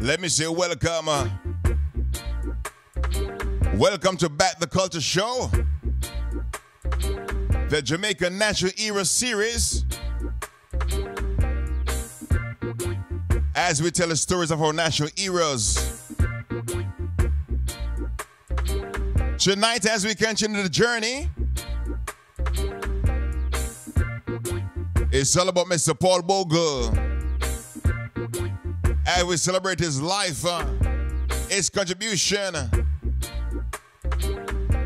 Let me say welcome. uh, welcome to Back the Culture Show, the Jamaica National Era Series. As we tell the stories of our national eras. Tonight, as we continue the journey, it's all about Mr. Paul Bogle. As we celebrate his life, uh, his contribution,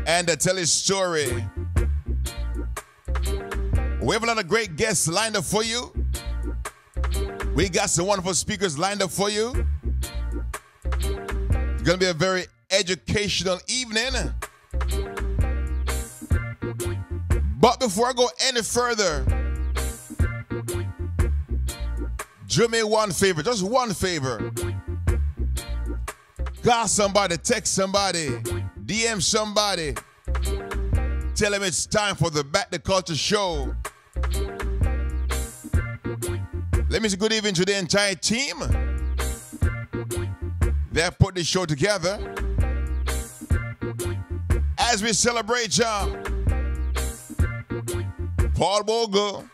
and to tell his story. We have a lot of great guests lined up for you. We got some wonderful speakers lined up for you. It's going to be a very educational evening. But before I go any further, do me one favor, just one favor. Call somebody, text somebody, DM somebody. Tell them it's time for the Back the Culture show. Let me say good evening to the entire team. They have put this show together. As we celebrate y'all, Paul Bogle.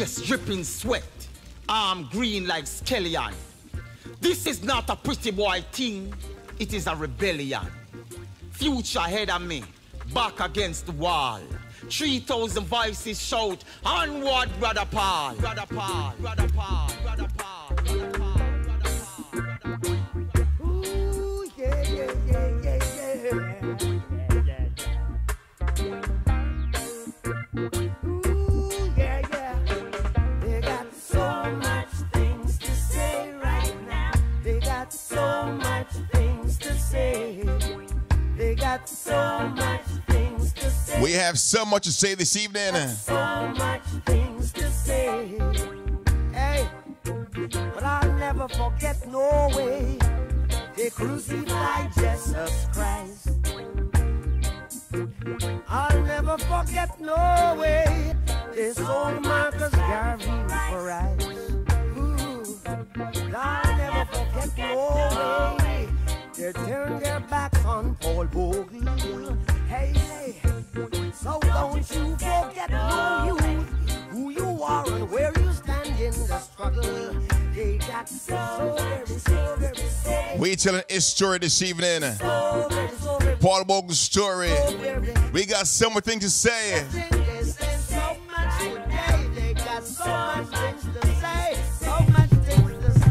Ears dripping sweat, arm green like skeleton. This is not a pretty boy thing, it is a rebellion. Future ahead of me, back against the wall. 3,000 voices shout, onward, brother Paul. Brother Paul, brother Paul, brother Paul, They got so much things to say. We have so much to say this evening. So much things to say. Hey, but I'll never forget no way. They crucified Jesus Christ. I'll never forget no way. They sold Marcus Garvey for rice. Ooh, I'll never forget no way. They turned their backs on Paul Bogle. Hey, hey. So don't you forget no youth, who you are and where you stand in the struggle. They got so very, so very, so very, We telling his story this evening. so very, so very, Paul Bogle's story. so very. We got so much things to say. They say so much today. They got so much things to say. So much things to say.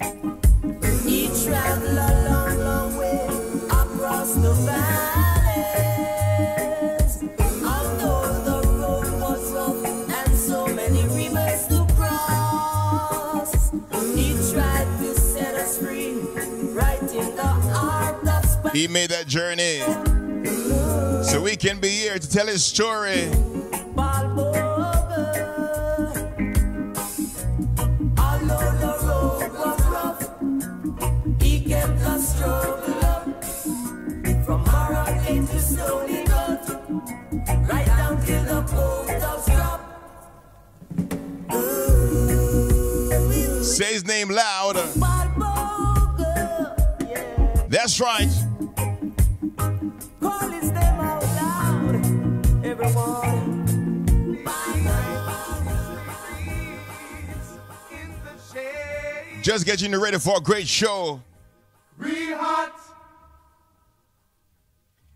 He traveled a long, long way across the valleys Although the road was slow and so many rivers to cross. He tried to set us free, right in the art that's He made that journey so we can be here to tell his story. Say his name loud. That's right. Just getting you ready for a great show.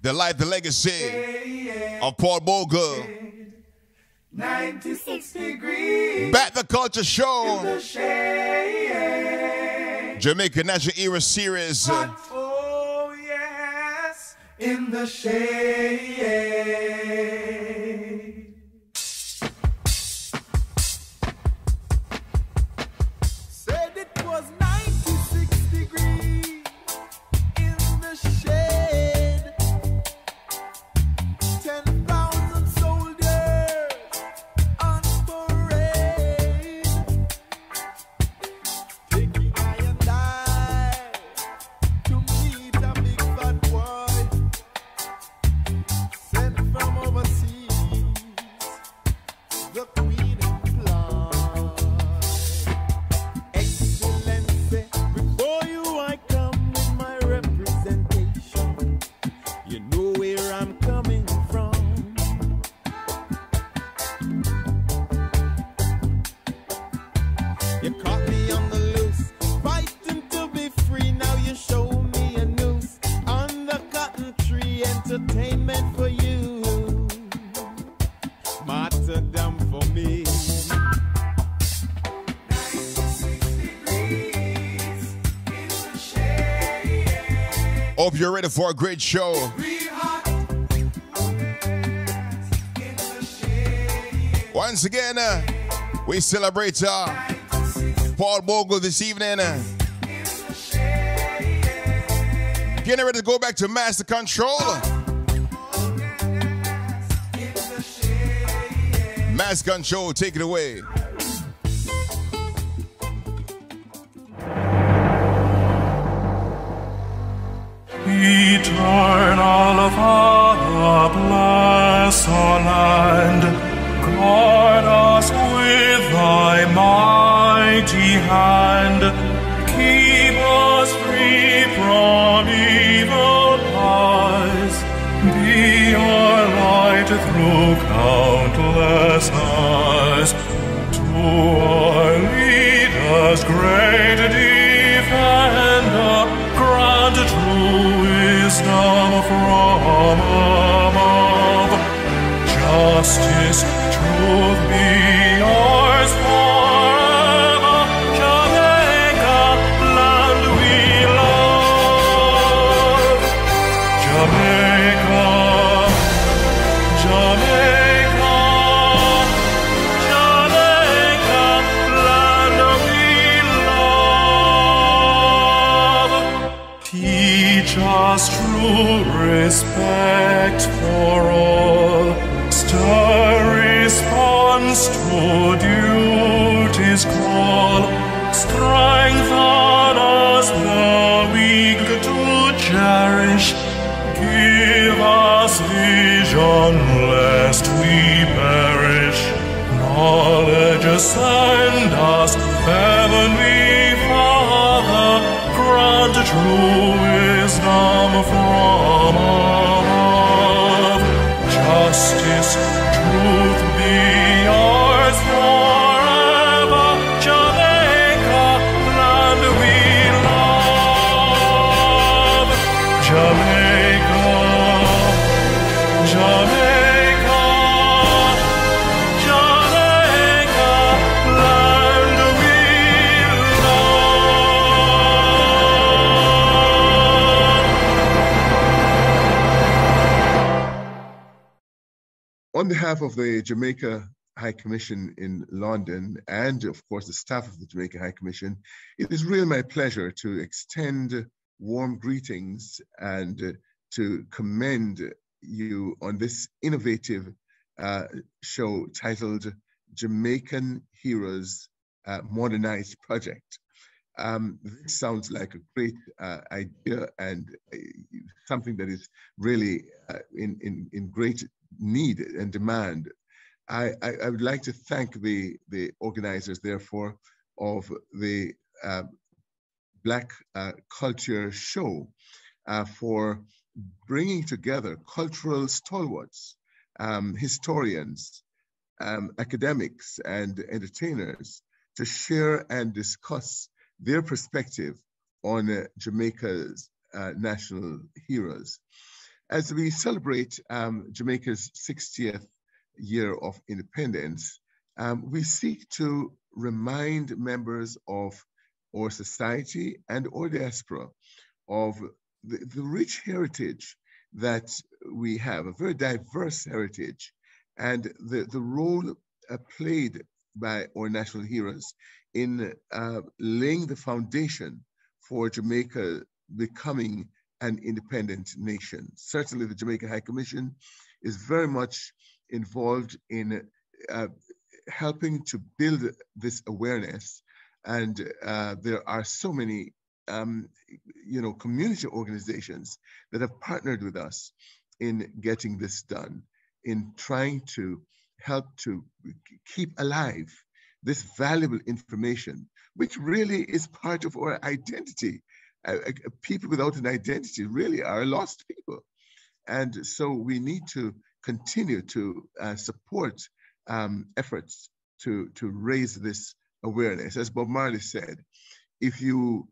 The life, the legacy of Paul Bogle. 96 degrees. Back the Culture Show. The shade. Jamaica National Era Series. Hot, oh yes, in the shade. Hope you're ready for a great show. Once again, uh, we celebrate uh, Paul Bogle this evening. uh. Getting ready to go back to master control. Master control, take it away. Our land. Guard us with thy mighty hand. Keep us free from evil eyes. Be our light through countless eyes. To our leaders, great Justice, of the Jamaica High Commission in London and, of course, the staff of the Jamaica High Commission, it is really my pleasure to extend warm greetings and uh, to commend you on this innovative uh, show titled Jamaican Heroes uh, Modernized Project. Um, this sounds like a great uh, idea and uh, something that is really uh, in, in, in great need and demand. I, I, I would like to thank the, the organizers, therefore, of the uh, Black uh, Culture Show uh, for bringing together cultural stalwarts, um, historians, um, academics, and entertainers to share and discuss their perspective on uh, Jamaica's uh, national heroes. As we celebrate um, Jamaica's 60th year of independence, um, we seek to remind members of our society and our diaspora of the, the rich heritage that we have, a very diverse heritage, and the, the role uh, played by our national heroes in uh, laying the foundation for Jamaica becoming an independent nation. Certainly, the Jamaica High Commission is very much involved in uh, helping to build this awareness. And uh, there are so many, um, you know, community organizations that have partnered with us in getting this done, in trying to help to keep alive this valuable information, which really is part of our identity. Uh, people without an identity really are lost people. And so we need to continue to uh, support um, efforts to, to raise this awareness. As Bob Marley said, if you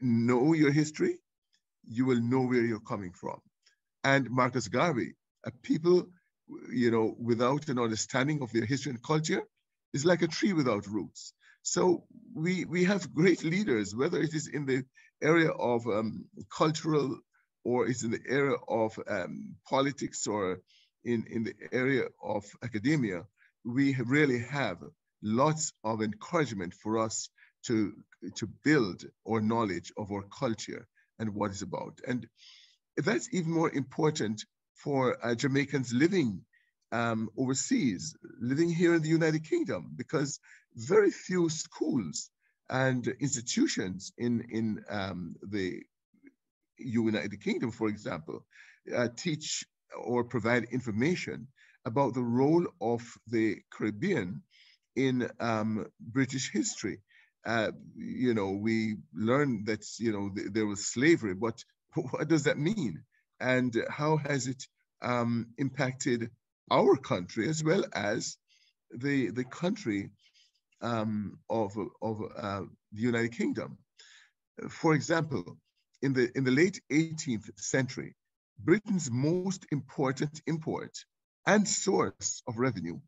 know your history, you will know where you're coming from. And Marcus Garvey, a people, you know, without an understanding of their history and culture is like a tree without roots. So we, we have great leaders, whether it is in the area of um, cultural or it's in the area of um, politics or in, in the area of academia, we really have lots of encouragement for us to, to build our knowledge of our culture and what it's about. And that's even more important for uh, Jamaicans living um, overseas, living here in the United Kingdom, because very few schools and institutions in, in um, the United Kingdom, for example, uh, teach or provide information about the role of the Caribbean in um, British history. Uh, you know, we learned that, you know, th there was slavery, but what does that mean? And how has it um, impacted our country as well as the, the country um, of, of uh, the United Kingdom? For example, in the, in the late 18th century, Britain's most important import and source of revenue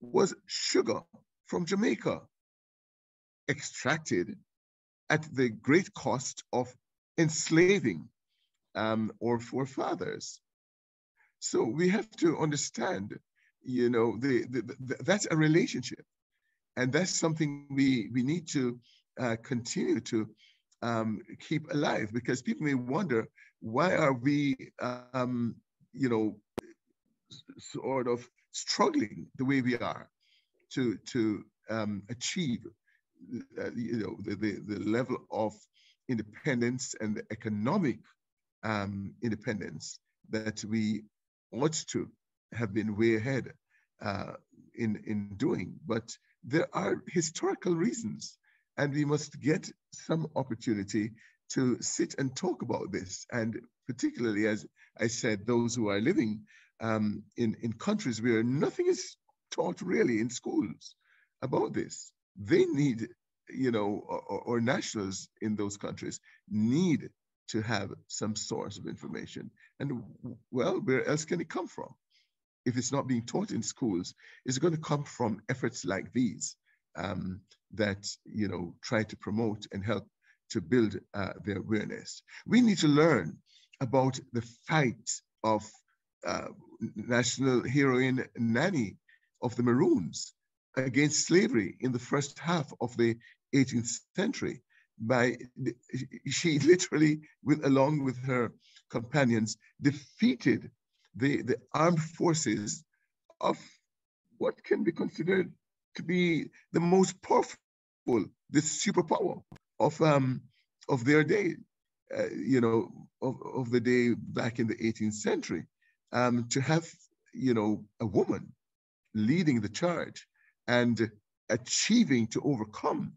was sugar from Jamaica, extracted at the great cost of enslaving um, our forefathers. So we have to understand, you know, the, the, the, that's a relationship. And that's something we, we need to uh, continue to um, keep alive because people may wonder why are we, um, you know, sort of struggling the way we are to to um, achieve, uh, you know, the, the, the level of independence and the economic um, independence that we ought to have been way ahead uh, in in doing. But there are historical reasons and we must get some opportunity to sit and talk about this. And particularly, as I said, those who are living um, in, in countries where nothing is taught really in schools about this. They need, you know, or, or nationals in those countries need to have some source of information. And well, where else can it come from? If it's not being taught in schools, it's going to come from efforts like these um, that you know try to promote and help to build uh, their awareness. We need to learn about the fight of uh, national heroine Nanny of the Maroons against slavery in the first half of the 18th century. By she literally, with along with her companions, defeated the, the armed forces of what can be considered to be the most powerful, the superpower of um, of their day, uh, you know, of, of the day back in the 18th century. Um, to have, you know, a woman leading the charge and achieving to overcome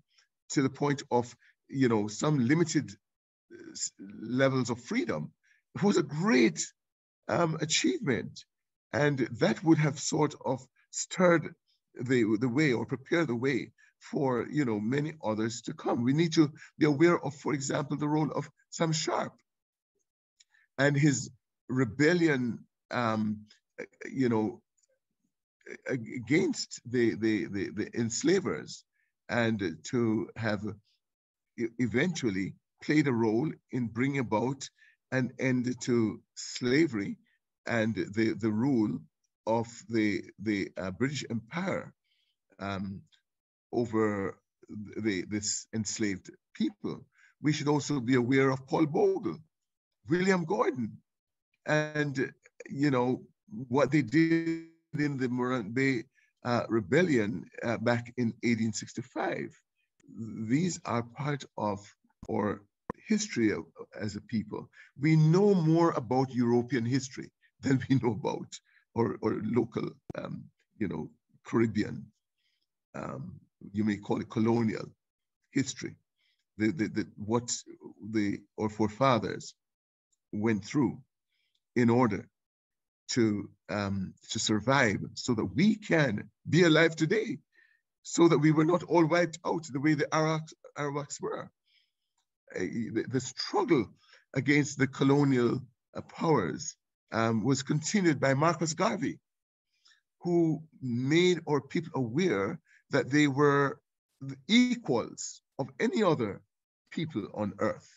to the point of, you know, some limited uh, levels of freedom was a great um, achievement. And that would have sort of stirred the, the way or prepared the way for you know many others to come. We need to be aware of, for example, the role of Sam Sharpe and his rebellion, um, you know, against the, the, the, the enslavers and to have eventually played a role in bringing about an end to slavery and the, the rule of the, the uh, British Empire um, over the, this enslaved people. We should also be aware of Paul Bogle, William Gordon, and you know what they did in the Morant Bay uh, Rebellion uh, back in 1865. These are part of our history of, as a people. We know more about European history than we know about or, or local, um, you know, Caribbean, um, you may call it colonial history. The, the, the, what the, our forefathers went through in order to, um, to survive so that we can be alive today, so that we were not all wiped out the way the Arawaks, Arawaks were. The, the, struggle against the colonial uh, powers um, was continued by Marcus Garvey, who made our people aware that they were the equals of any other people on earth,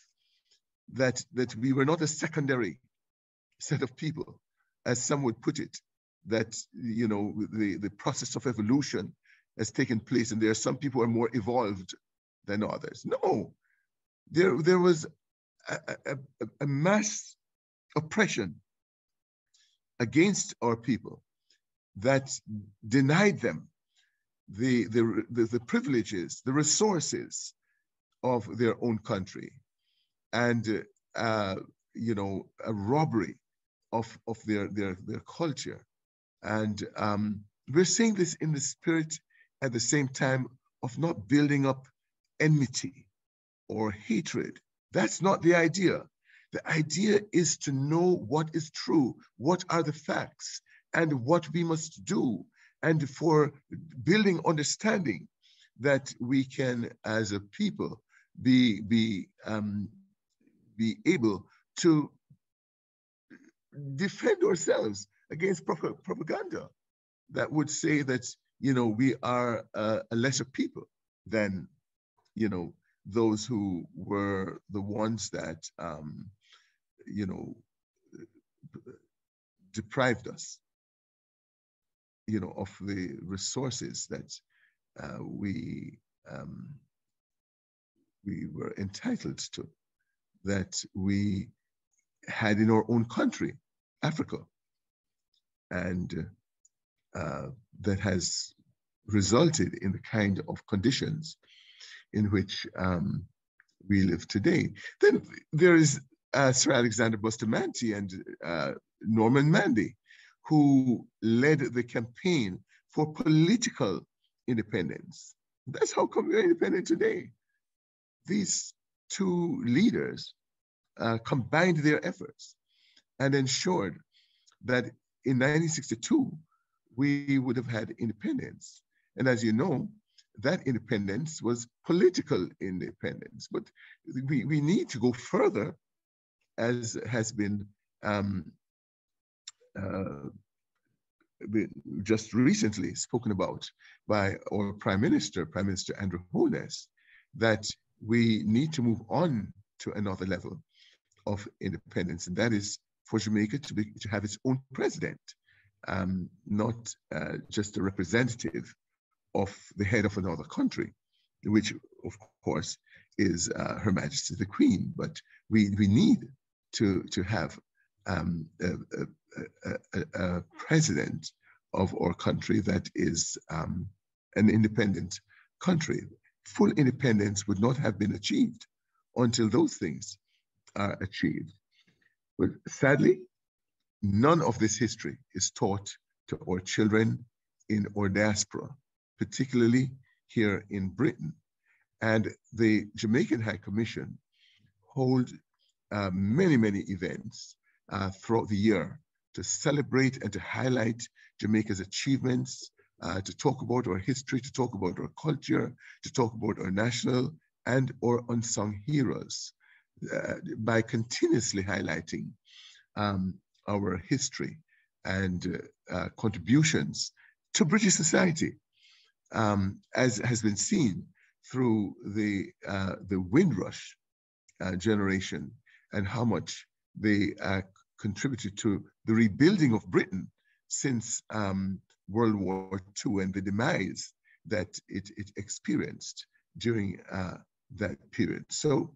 that, that we were not a secondary set of people, as some would put it, that you know the, the process of evolution has taken place and there are some people who are more evolved than others. No, there, there was a, a, a mass oppression against our people that denied them the, the, the, the, privileges, the resources of their own country, and uh, you know a robbery of, of their, their, their culture. And um, we're saying this in the spirit at the same time of not building up enmity or hatred. That's not the idea. The idea is to know what is true, what are the facts, and what we must do, and for building understanding that we can, as a people, be be um, be able to defend ourselves against propaganda that would say that you know we are a, a lesser people than you know those who were the ones that um, you know deprived us you know of the resources that uh, we um, we were entitled to that we had in our own country africa. And uh, that has resulted in the kind of conditions in which um, we live today. Then there is uh, Sir Alexander Bustamante and uh, Norman Manley, who led the campaign for political independence. That's how come we're independent today. These two leaders uh, combined their efforts and ensured that in 1962, we would have had independence. And as you know, that independence was political independence. But we, we need to go further, as has been, um, uh, been just recently spoken about by our Prime Minister, Prime Minister Andrew Holness, that we need to move on to another level of independence, and that is for Jamaica to, be, to have its own president, um, not uh, just a representative of the head of another country, which of course is uh, Her Majesty the Queen. But we, we need to, to have um, a, a, a, a, president of our country that is um, an independent country. Full independence would not have been achieved until those things are achieved. But sadly, none of this history is taught to our children in our diaspora particularly here in Britain. And the Jamaican High Commission hold uh, many, many events uh, throughout the year to celebrate and to highlight Jamaica's achievements, uh, to talk about our history, to talk about our culture, to talk about our national and our unsung heroes uh, by continuously highlighting um, our history and uh, contributions to British society um, as has been seen through the, uh, the Windrush uh, generation and how much they uh, contributed to the rebuilding of Britain since um, World War II and the demise that it, it experienced during uh, that period. So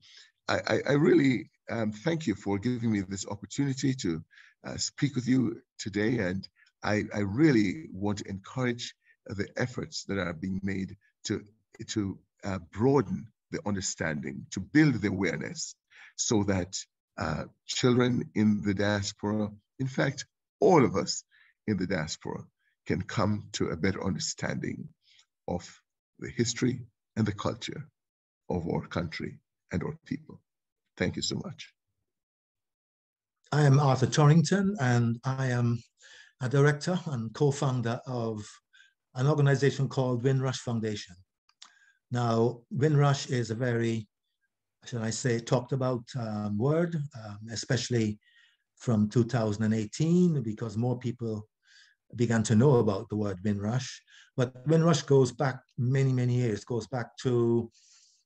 I, I really um, thank you for giving me this opportunity to uh, speak with you today. And I, I, really want to encourage the efforts that are being made to, to uh, broaden the understanding, to build the awareness so that uh, children in the diaspora, in fact, all of us in the diaspora, can come to a better understanding of the history and the culture of our country and our people. Thank you so much. I am Arthur Torrington, and I am a director and co-founder of an organization called Windrush Foundation. Now, Windrush is a very, shall I say, talked about um, word, um, especially from 2018, because more people began to know about the word Windrush. But Windrush goes back many, many years, goes back to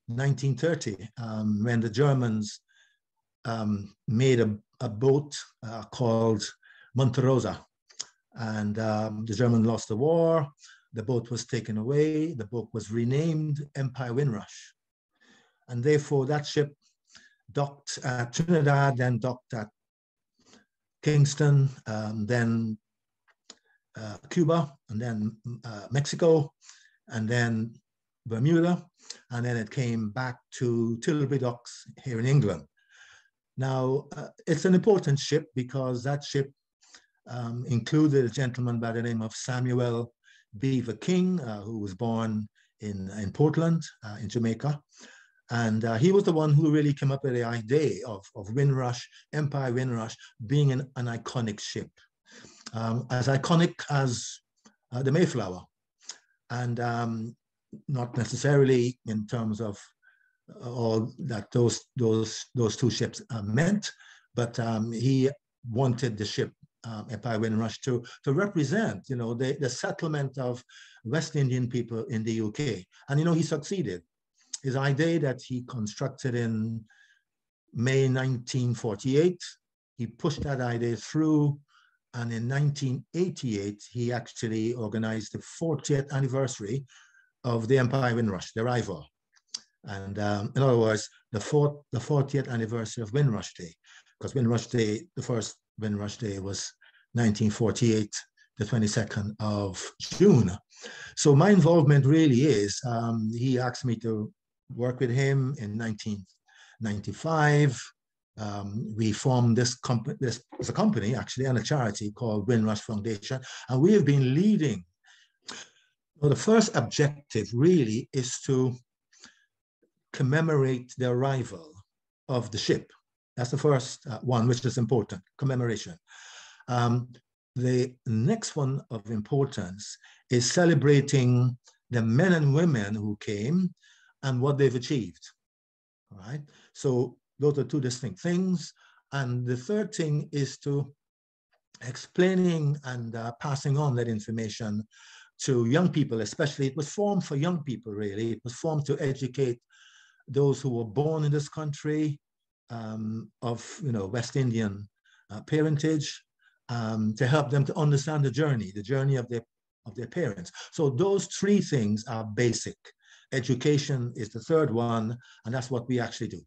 1930, um, when the Germans um, made a, a boat uh, called Monte Rosa. And um, the German lost the war. The boat was taken away. The boat was renamed Empire Windrush. And therefore, that ship docked at Trinidad, then docked at Kingston, um, then uh, Cuba, and then uh, Mexico, and then Bermuda, and then it came back to Tilbury Docks here in England. Now, uh, it's an important ship because that ship um, included a gentleman by the name of Samuel Beaver King, uh, who was born in, in Portland, uh, in Jamaica. And uh, he was the one who really came up with the idea of, of Windrush, Empire Windrush, being an, an iconic ship, um, as iconic as uh, the Mayflower. And um, not necessarily in terms of all that those those those two ships uh, meant, but um, he wanted the ship um, Empire Windrush to to represent, you know, the, the settlement of West Indian people in the UK, and you know he succeeded. His idea that he constructed in May 1948, he pushed that idea through, and in 1988 he actually organized the 40th anniversary of the Empire Windrush, the rival. And um, in other words, the, fourth, the 40th anniversary of Windrush Day, because Windrush Day, the first Windrush Day was 1948, the 22nd of June. So my involvement really is, um, he asked me to work with him in 1995. Um, we formed this company, this is a company actually and a charity called Windrush Foundation, and we have been leading well, the first objective really is to commemorate the arrival of the ship. That's the first uh, one, which is important, commemoration. Um, the next one of importance is celebrating the men and women who came and what they've achieved. All right. So those are two distinct things. And the third thing is to explaining and uh, passing on that information to young people, especially. It was formed for young people, really. It was formed to educate those who were born in this country um, of, you know, West Indian uh, parentage, um, to help them to understand the journey, the journey of their of their parents. So those three things are basic. Education is the third one, and that's what we actually do.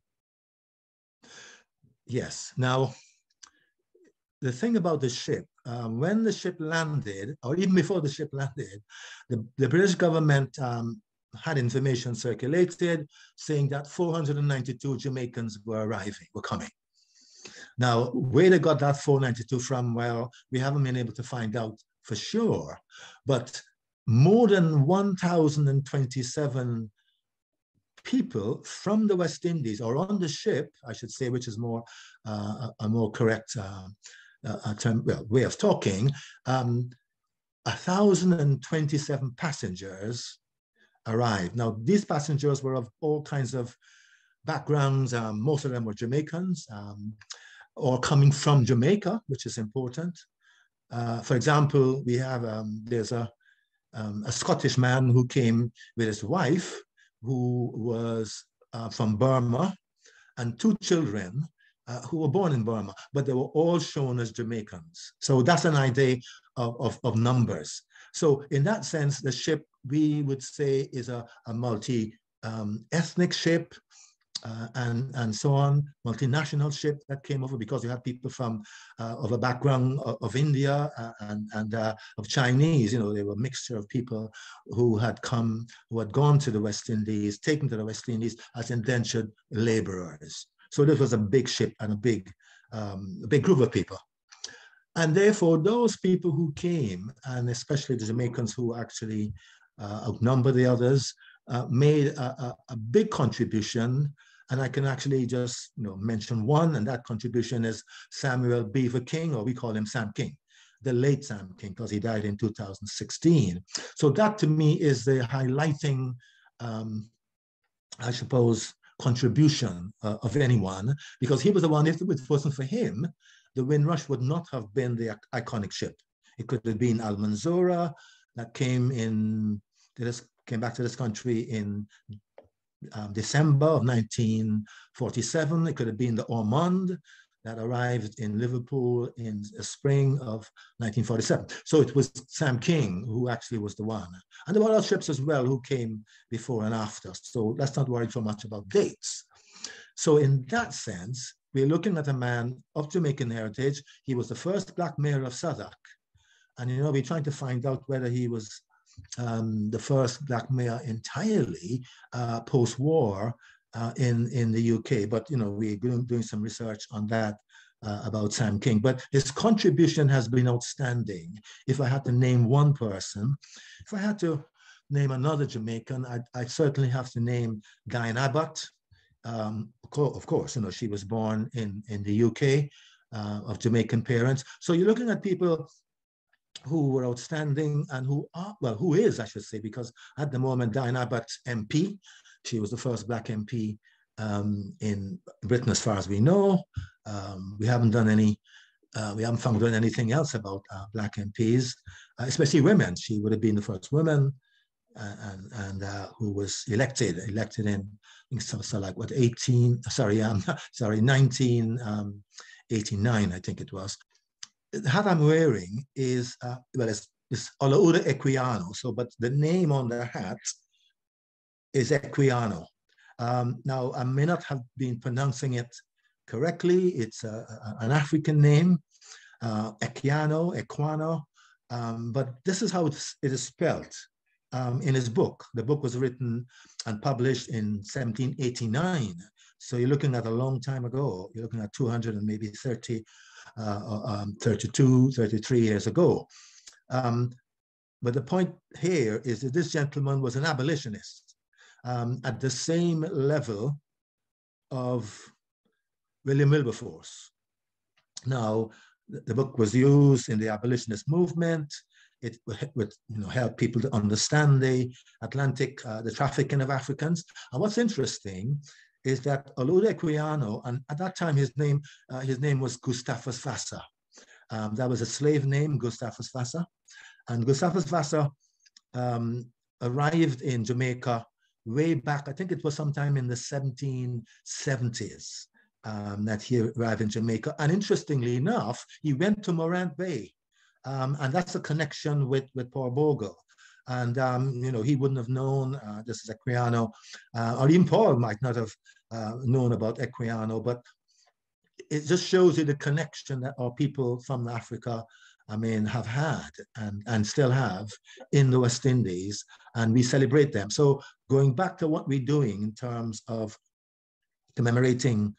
Yes. Now, the thing about the ship um, when the ship landed, or even before the ship landed, the, the British government um, had information circulated saying that 492 Jamaicans were arriving, were coming. Now, where they got that 492 from, well, we haven't been able to find out for sure, but more than 1,027 people from the West Indies or on the ship, I should say, which is more uh, a, more correct uh, uh, term, well, way of talking, um, 1,027 passengers arrived. Now, these passengers were of all kinds of backgrounds. Um, most of them were Jamaicans um, or coming from Jamaica, which is important. Uh, for example, we have, um, there's a, um, a Scottish man who came with his wife who was uh, from Burma, and two children uh, who were born in Burma, but they were all shown as Jamaicans. So that's an idea of, of, of numbers. So in that sense, the ship we would say is a, a multi um, ethnic ship uh, and, and so on, multinational ship that came over because you had people from uh, of a background of, of India uh, and, and uh, of Chinese, you know, they were a mixture of people who had come, who had gone to the West Indies, taken to the West Indies as indentured laborers. So this was a big ship and a big, um, a big group of people. And therefore, those people who came, and especially the Jamaicans who actually outnumber the others, uh, made a, a, a, big contribution. And I can actually just you know, mention one, and that contribution is Samuel Beaver King, or we call him Sam King, the late Sam King, because he died in 2016. So that to me is the highlighting, um, I suppose, contribution uh, of anyone, because he was the one, if it wasn't for him, the Windrush would not have been the iconic ship. It could have been Almanzora that came in, this came back to this country in um, December of 1947. It could have been the Ormonde that arrived in Liverpool in the spring of 1947. So it was Sam King who actually was the one. And there were other ships as well who came before and after. So let's not worry so much about dates. So in that sense, we're looking at a man of Jamaican heritage. He was the first black mayor of Southwark. And, you know, we're trying to find out whether he was um, the first black mayor entirely uh, post-war uh, in, in the UK. But, you know, we're doing, doing some research on that uh, about Sam King. But his contribution has been outstanding. If I had to name one person, if I had to name another Jamaican, I'd, I'd certainly have to name Diane Abbott, um, of course, you know, she was born in, in the UK uh, of Jamaican parents. So you're looking at people who were outstanding and who are, well, who is, I should say, because at the moment, Diana Abbott MP, she was the first Black MP um, in Britain, as far as we know. Um, we haven't done any, uh, we haven't found anything else about uh, Black MPs, uh, especially women. She would have been the first woman and, and uh, who was elected, elected in, so, so like what, 18, sorry, um, sorry, 1989, um, I think it was. The hat I'm wearing is, uh, well, it's, it's Equiano, so, but the name on the hat is Equiano. Um, now, I may not have been pronouncing it correctly. It's a, a, an African name, uh, Equiano, Equano, um, but this is how it is spelled um, in his book. The book was written and published in 1789. So you're looking at a long time ago. You're looking at 200 and maybe 30, uh, uh, um, 32, 33 years ago. Um, but the point here is that this gentleman was an abolitionist um, at the same level of William Wilberforce. Now, the book was used in the abolitionist movement it would you know, help people to understand the Atlantic, uh, the trafficking of Africans. And what's interesting is that Olaudah Equiano, and at that time his name, uh, his name was Gustavus Vassa. Um, that was a slave name, Gustavus Vassa. And Gustavus Vassa um, arrived in Jamaica way back, I think it was sometime in the 1770s um, that he arrived in Jamaica. And interestingly enough, he went to Morant Bay um, and that's a connection with, with Paul Bogle. And, um, you know, he wouldn't have known uh, this is Equiano, uh, or even Paul might not have uh, known about Equiano, but it just shows you the connection that our people from Africa, I mean, have had and, and still have in the West Indies, and we celebrate them. So going back to what we're doing in terms of commemorating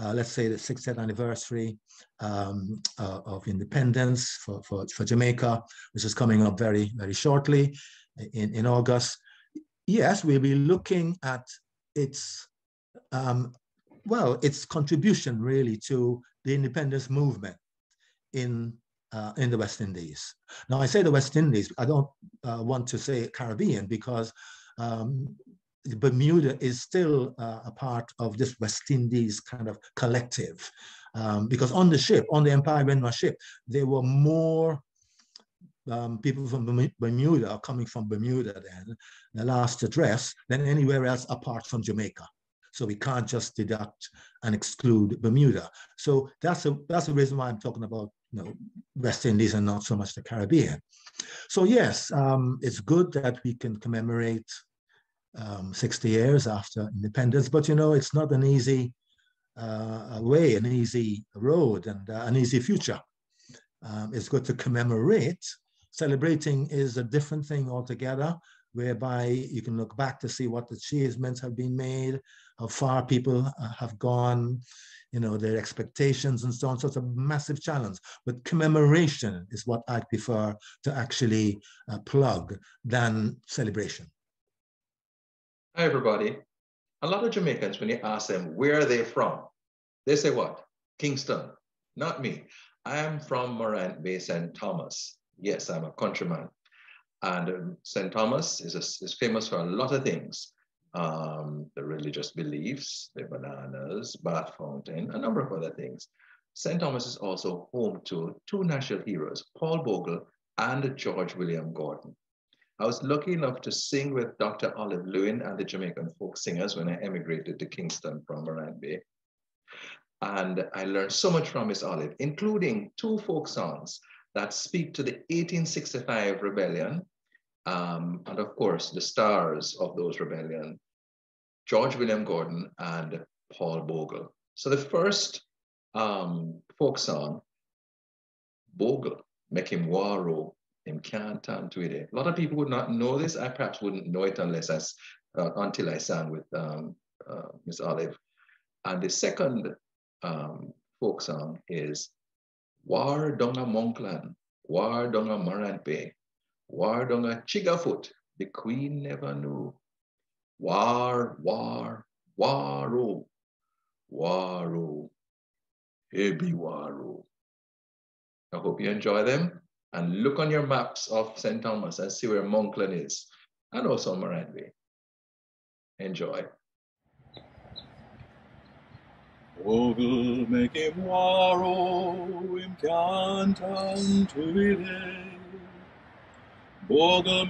uh, let's say the 60th anniversary um, uh, of independence for, for, for Jamaica, which is coming up very, very shortly in, in August. Yes, we'll be looking at its, um, well, its contribution really to the independence movement in uh, in the West Indies. Now, I say the West Indies, I don't uh, want to say Caribbean because um, Bermuda is still uh, a part of this West Indies kind of collective. Um, because on the ship, on the Empire Windrush ship, there were more um, people from Bermuda coming from Bermuda then, the last address, than anywhere else apart from Jamaica. So we can't just deduct and exclude Bermuda. So that's a that's the reason why I'm talking about you know West Indies and not so much the Caribbean. So yes, um, it's good that we can commemorate um, 60 years after independence, but you know it's not an easy uh, way, an easy road, and uh, an easy future. Um, it's good to commemorate. Celebrating is a different thing altogether, whereby you can look back to see what the achievements have been made, how far people uh, have gone, you know, their expectations and so on. So it's a massive challenge. But commemoration is what I prefer to actually uh, plug than celebration. Hi, everybody. A lot of Jamaicans, when you ask them where are they from, they say what? Kingston. Not me. I am from Morant Bay, St. Thomas. Yes, I'm a countryman. And um, St. Thomas is, a, is famous for a lot of things um, the religious beliefs, the bananas, bath fountain, a number of other things. St. Thomas is also home to two national heroes, Paul Bogle and George William Gordon. I was lucky enough to sing with Dr. Olive Lewin and the Jamaican folk singers when I emigrated to Kingston from Morant Bay. And I learned so much from Miss Olive, including two folk songs that speak to the 1865 rebellion, um, and of course, the stars of those rebellion, George William Gordon and Paul Bogle. So the first um, folk song, Bogle, make him waro, turn to it. A lot of people would not know this. I perhaps wouldn't know it unless I, uh, until I sang with um, uh, Miss Olive. And the second um, folk song is War Donga Monkland, War Donga Bay, War Donga Chigafoot, the queen never knew. War, war, waro, waro, heavy waro. I hope you enjoy them and look on your maps of St. Thomas and see where Monkland is and also Morant Bay. Enjoy. Ogle make him waro, him can't unto it. Bogle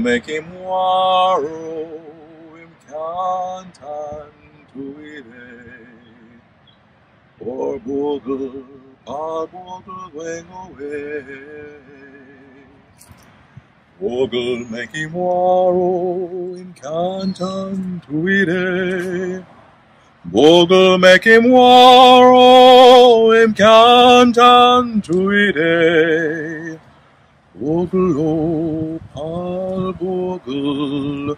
make him waro, him can't unto it. Bogle, Paul Bogle, Bogle day. Bogle, oh, Bogle day, Paul Bogle, oh, Bogle day. Bogle make him waro, him can't unto Bogle, away. Bogle make him waro, him can't unto it. Bogle make him waro, him can't unto it. Bogle, oh, Paul Bogle,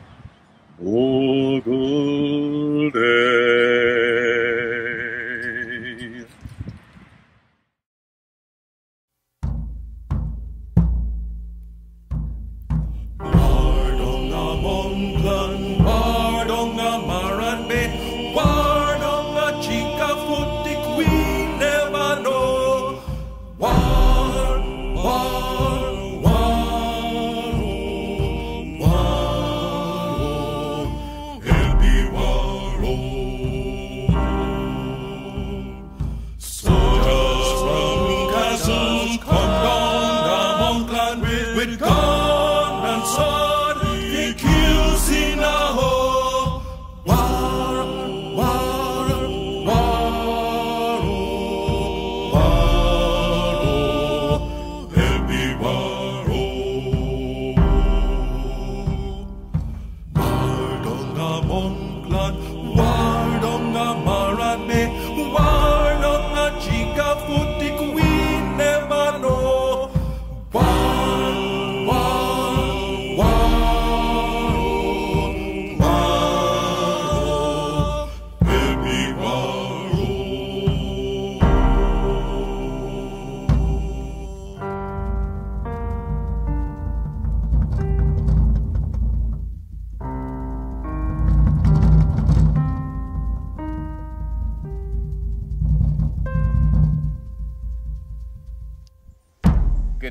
Bogle day. Wardonga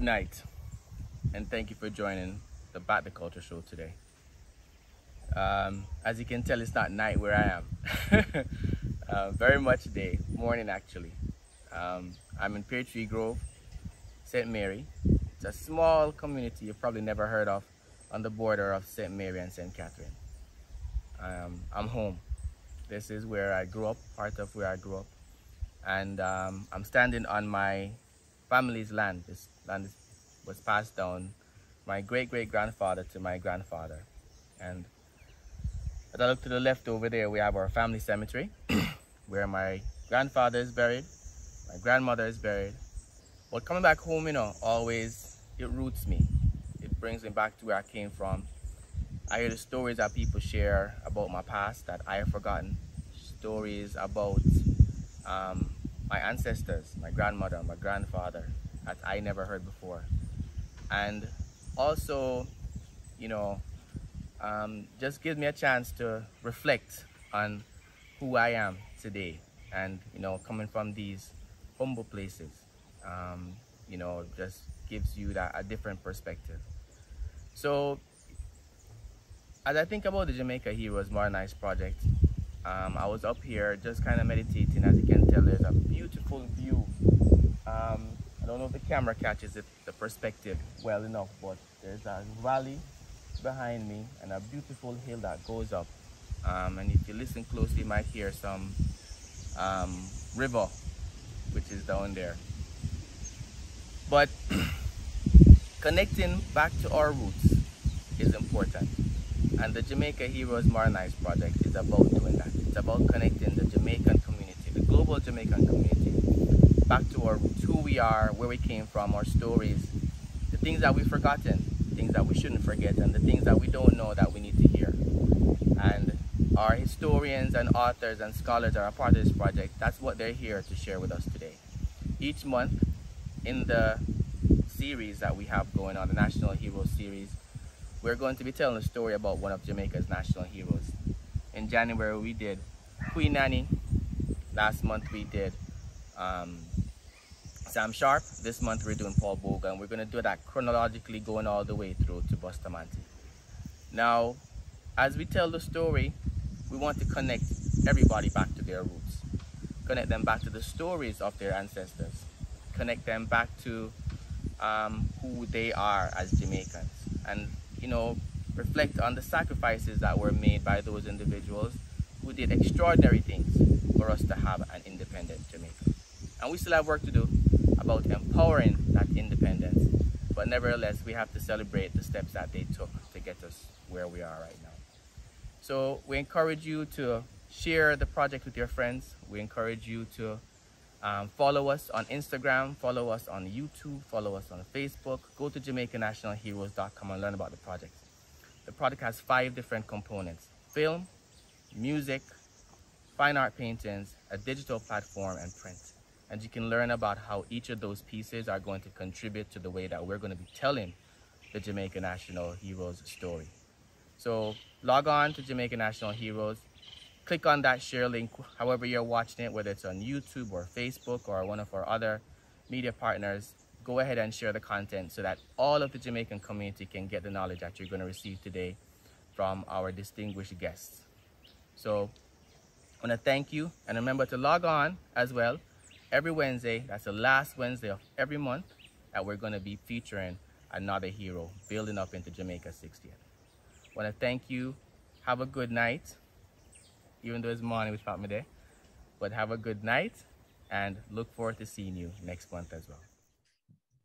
good night, and thank you for joining the Back the Culture show today. Um, as you can tell, it's not night where I am. uh, very much day, morning actually. Um, I'm in Pear Tree Grove, St. Mary. It's a small community you've probably never heard of on the border of St. Mary and St. Catherine. Um, I'm home. This is where I grew up, part of where I grew up. And um, I'm standing on my family's land. This land was passed down my great-great-grandfather to my grandfather. And as I look to the left over there, we have our family cemetery, where my grandfather is buried, my grandmother is buried. But coming back home, you know, always, it roots me. It brings me back to where I came from. I hear the stories that people share about my past that I have forgotten. Stories about um, my ancestors, my grandmother, my grandfather, that I never heard before. And also, you know, um, just gives me a chance to reflect on who I am today and, you know, coming from these humble places, um, you know, just gives you that a different perspective. So, as I think about the Jamaica Heroes Modernized project, um, I was up here just kind of meditating. As you can tell, there's a beautiful view. Um, I don't know if the camera catches it, the perspective well enough, but there's a valley behind me and a beautiful hill that goes up. Um, and if you listen closely, you might hear some um, river, which is down there. But connecting back to our roots is important. And the Jamaica Heroes Modernized Project is about doing that. It's about connecting the Jamaican community, the global Jamaican community, back to our roots, who we are, where we came from, our stories, the things that we've forgotten, things that we shouldn't forget and the things that we don't know that we need to hear. And our historians and authors and scholars are a part of this project. That's what they're here to share with us today. Each month in the series that we have going on, the National Heroes series, we're going to be telling a story about one of Jamaica's national heroes. In January we did Queen Nanny. Last month we did um, Sam Sharpe. This month we're doing Paul Bogle and we're going to do that chronologically going all the way through to Bustamante. Now, as we tell the story, we want to connect everybody back to their roots. Connect them back to the stories of their ancestors. Connect them back to um, who they are as Jamaicans. And, you know, reflect on the sacrifices that were made by those individuals who did extraordinary things for us to have an independent Jamaica. And we still have work to do about empowering that independence. But nevertheless, we have to celebrate the steps that they took to get us where we are right now. So we encourage you to share the project with your friends. We encourage you to um, follow us on Instagram, follow us on YouTube, follow us on Facebook. Go to JamaicaNationalHeroes.com and learn about the project. The project has five different components. Film, music, fine art paintings, a digital platform, and print and you can learn about how each of those pieces are going to contribute to the way that we're going to be telling the Jamaica National Heroes story. So log on to Jamaica National Heroes, click on that share link, however you're watching it, whether it's on YouTube or Facebook or one of our other media partners, go ahead and share the content so that all of the Jamaican community can get the knowledge that you're going to receive today from our distinguished guests. So I want to thank you and remember to log on as well every Wednesday, that's the last Wednesday of every month, that we're going to be featuring another hero building up into Jamaica 60th. I want to thank you. Have a good night, even though it's morning, which part my day. But have a good night and look forward to seeing you next month as well.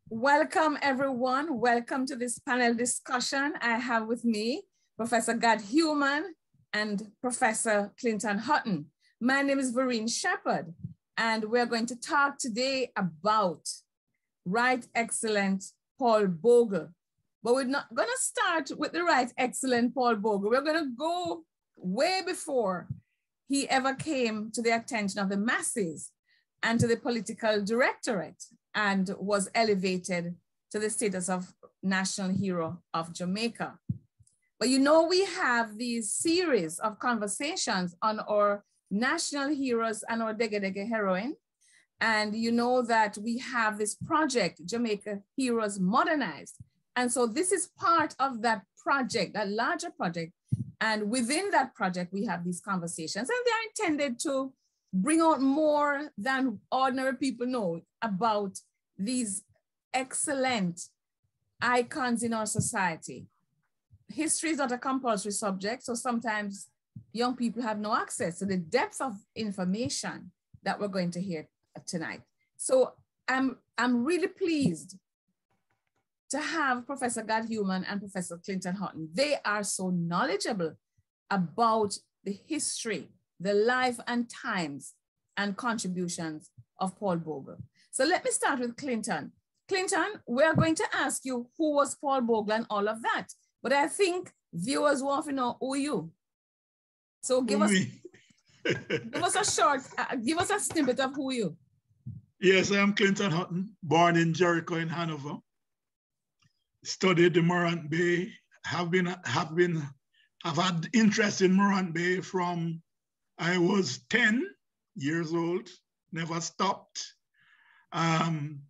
Welcome, everyone. Welcome to this panel discussion. I have with me Professor Gad Heuman and Professor Clinton Hutton. My name is Verene Shepherd. And we're going to talk today about Right Excellent Paul Bogle. But we're not going to start with the Right Excellent Paul Bogle. We're going to go way before he ever came to the attention of the masses and to the political directorate and was elevated to the status of national hero of Jamaica. But you know, we have these series of conversations on our national heroes and our Dege Dege heroine. And you know that we have this project, Jamaica Heroes Modernized. And so this is part of that project, that larger project. And within that project, we have these conversations, and they're intended to bring out more than ordinary people know about these excellent icons in our society. History is not a compulsory subject, so sometimes young people have no access to the depth of information that we're going to hear tonight. So I'm, I'm really pleased to have Professor Gad Heuman and Professor Clinton Hutton. They are so knowledgeable about the history, the life and times and contributions of Paul Bogle. So let me start with Clinton. Clinton, we're going to ask you who was Paul Bogle and all of that. But I think viewers want to know who you. So give us give us a short, uh, give us a snippet of who you. Yes, I am Clinton Hutton, born in Jericho in Hanover. Studied the Morant Bay, have been, have been, have had interest in Morant Bay from I was 10 years old, never stopped. Um,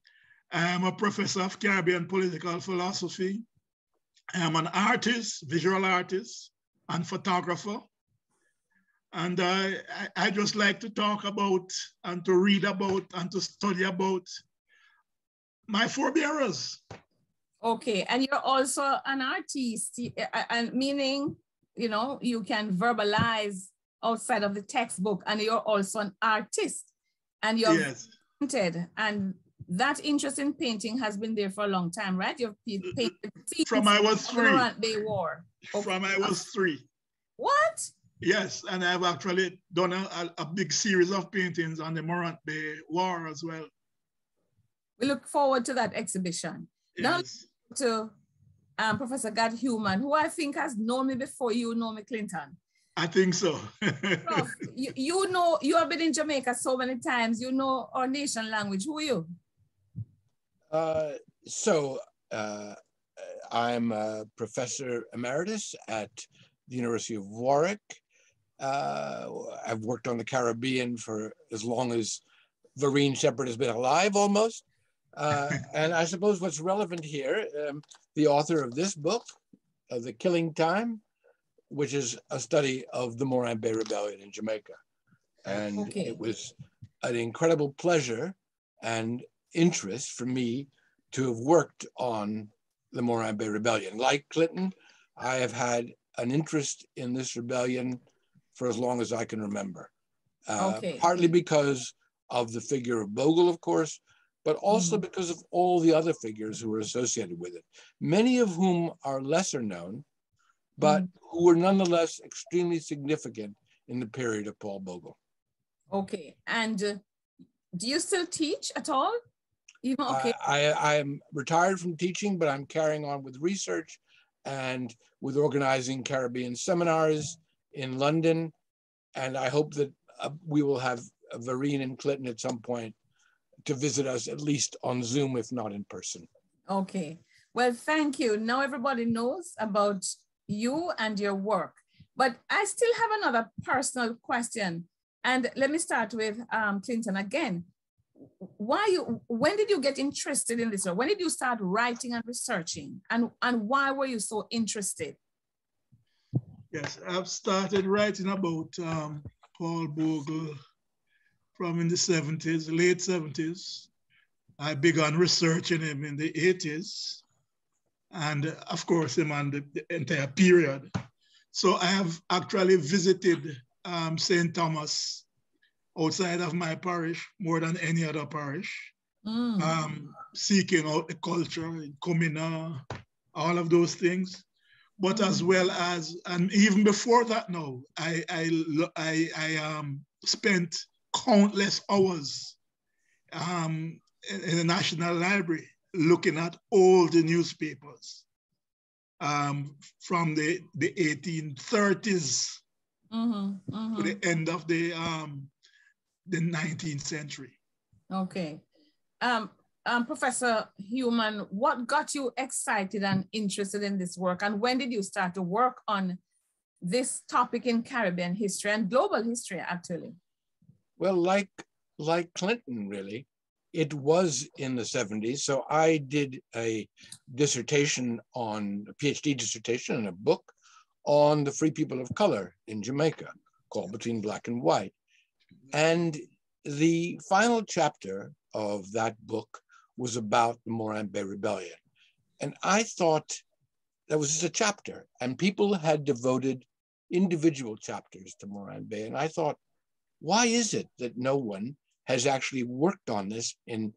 I am a professor of Caribbean political philosophy. I am an artist, visual artist, and photographer. And I, I just like to talk about and to read about and to study about my forebearers. Okay, and you're also an artist, uh, uh, and meaning, you know, you can verbalize outside of the textbook, and you're also an artist, and you're yes. painted, and that interest in painting has been there for a long time, right? You've painted from I was three. Bay War. Okay. From I was three. What? Yes, and I've actually done a, a, big series of paintings on the Morant Bay War as well. We look forward to that exhibition. Yes. Now to um, Professor Gad Heuman, who I think has known me before you know me, Clinton. I think so. Prof, you, you know, you have been in Jamaica so many times. You know our nation language. Who are you? Uh, so uh, I'm a professor emeritus at the University of Warwick. Uh, I've worked on the Caribbean for as long as Verene Shepherd has been alive almost. Uh, and I suppose what's relevant here, um, the author of this book, uh, The Killing Time, which is a study of the Morant Bay Rebellion in Jamaica. And okay. it was an incredible pleasure and interest for me to have worked on the Morant Bay Rebellion. Like Clinton, I have had an interest in this rebellion for as long as I can remember. Uh, okay. Partly because of the figure of Bogle, of course, but also mm-hmm. because of all the other figures who were associated with it, many of whom are lesser known, but mm-hmm. who were nonetheless extremely significant in the period of Paul Bogle. Okay. And uh, do you still teach at all? Even, okay. I, I am retired from teaching, but I'm carrying on with research and with organizing Caribbean seminars in London. And I hope that uh, we will have Verene and Clinton at some point to visit us, at least on Zoom, if not in person. Okay. Well, thank you. Now everybody knows about you and your work. But I still have another personal question. And let me start with um, Clinton again. Why you, when did you get interested in this? Or when did you start writing and researching? And, and why were you so interested? Yes, I've started writing about um, Paul Bogle from in the 70s, late 70s. I began researching him in the 80s, and of course, him on the, the entire period. So I have actually visited um, St. Thomas outside of my parish more than any other parish, mm. um, seeking out the culture, Kumina, all of those things but as mm. well as, and even before that now, I, I, I, I um, spent countless hours um, in, in, the National Library looking at all the newspapers um, from the, the 1830s mm-hmm, mm-hmm. to the end of the, um, the 19th century. Okay. Um, um, Professor Heuman, what got you excited and interested in this work? And when did you start to work on this topic in Caribbean history and global history, actually? Well, like like Clinton, really. It was in the 70s. So I did a dissertation on a PhD dissertation and a book on the free people of color in Jamaica called Between Black and White. And the final chapter of that book was about the Morant Bay Rebellion. And I thought that was just a chapter, and people had devoted individual chapters to Morant Bay. And I thought, why is it that no one has actually worked on this in,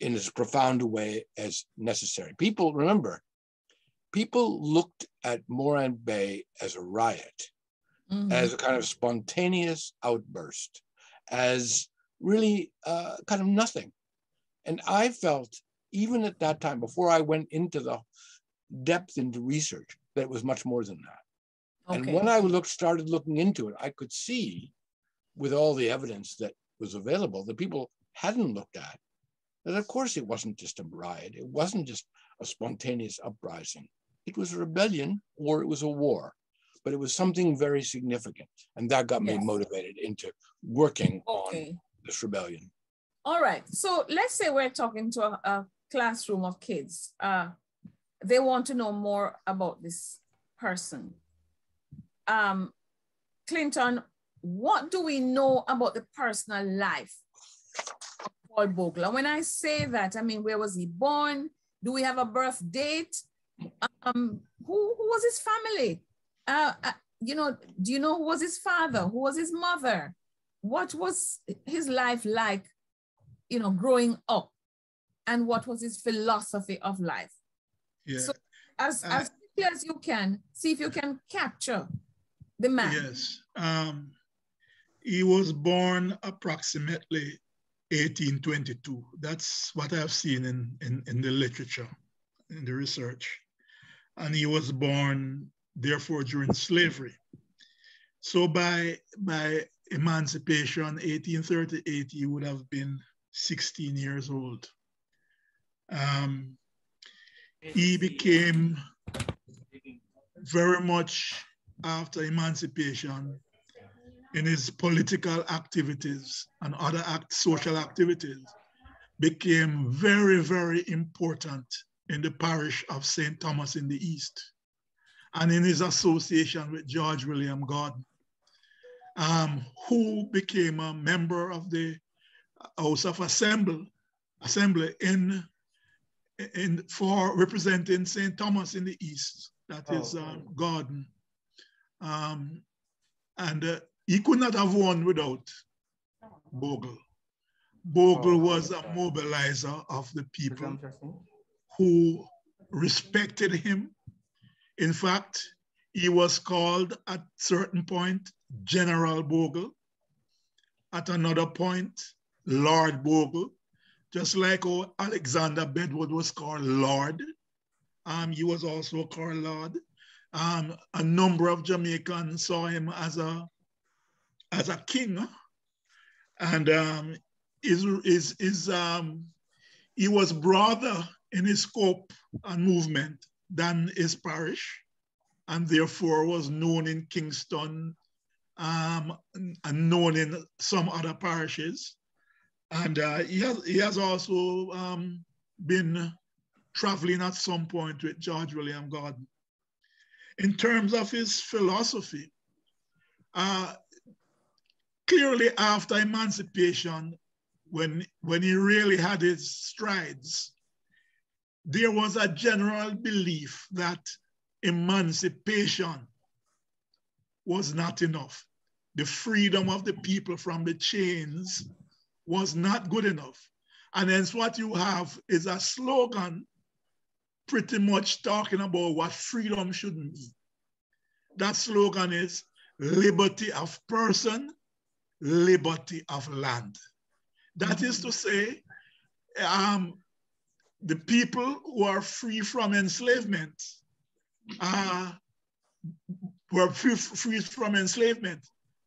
in as profound a way as necessary? People, remember, people looked at Morant Bay as a riot, mm-hmm. as a kind of spontaneous outburst, as really uh, kind of nothing. And I felt, even at that time, before I went into the depth into research, that it was much more than that. Okay. And when I looked, started looking into it, I could see, with all the evidence that was available, that people hadn't looked at, that of course it wasn't just a riot, it wasn't just a spontaneous uprising. It was a rebellion or it was a war, but it was something very significant. And that got yes. me motivated into working okay. on this rebellion. All right. So let's say we're talking to a, a classroom of kids. Uh, they want to know more about this person. Um, Clinton, what do we know about the personal life of Paul Bogle? And when I say that, I mean, where was he born? Do we have a birth date? Um, who, who was his family? Uh, uh, you know, do you know who was his father? Who was his mother? What was his life like you know, growing up and what was his philosophy of life. Yeah. So as, uh, as quickly as you can, see if you can capture the man. Yes. Um, he was born approximately 1822. That's what I've seen in, in, in the literature, in the research. And he was born, therefore, during slavery. So by, by emancipation, 1838, he would have been 16 years old. Um, he became very much after emancipation in his political activities and other act, social activities became very, very important in the parish of St. Thomas in the East and in his association with George William Gordon, um, who became a member of the House of Assembly, Assembly in, in for representing St. Thomas in the East. That is oh, um, Gordon. Um, and uh, he could not have won without Bogle. Bogle oh, was a mobilizer of the people who respected him. In fact, he was called at certain point General Bogle. At another point, Lord Bogle, just like how Alexander Bedward was called Lord. Um, he was also called Lord. Um, a number of Jamaicans saw him as a as a king, and um, is is um, he was broader in his scope and movement than his parish, and therefore was known in Kingston um, and known in some other parishes. And uh, he, has, he has also um, been traveling at some point with George William Gordon. In terms of his philosophy, uh, clearly after emancipation, when, when he really had his strides, there was a general belief that emancipation was not enough. The freedom of the people from the chains was not good enough. And hence what you have is a slogan pretty much talking about what freedom should mean. That slogan is liberty of person, liberty of land. That is to say, um, the people who are free from enslavement uh, were free, free from enslavement,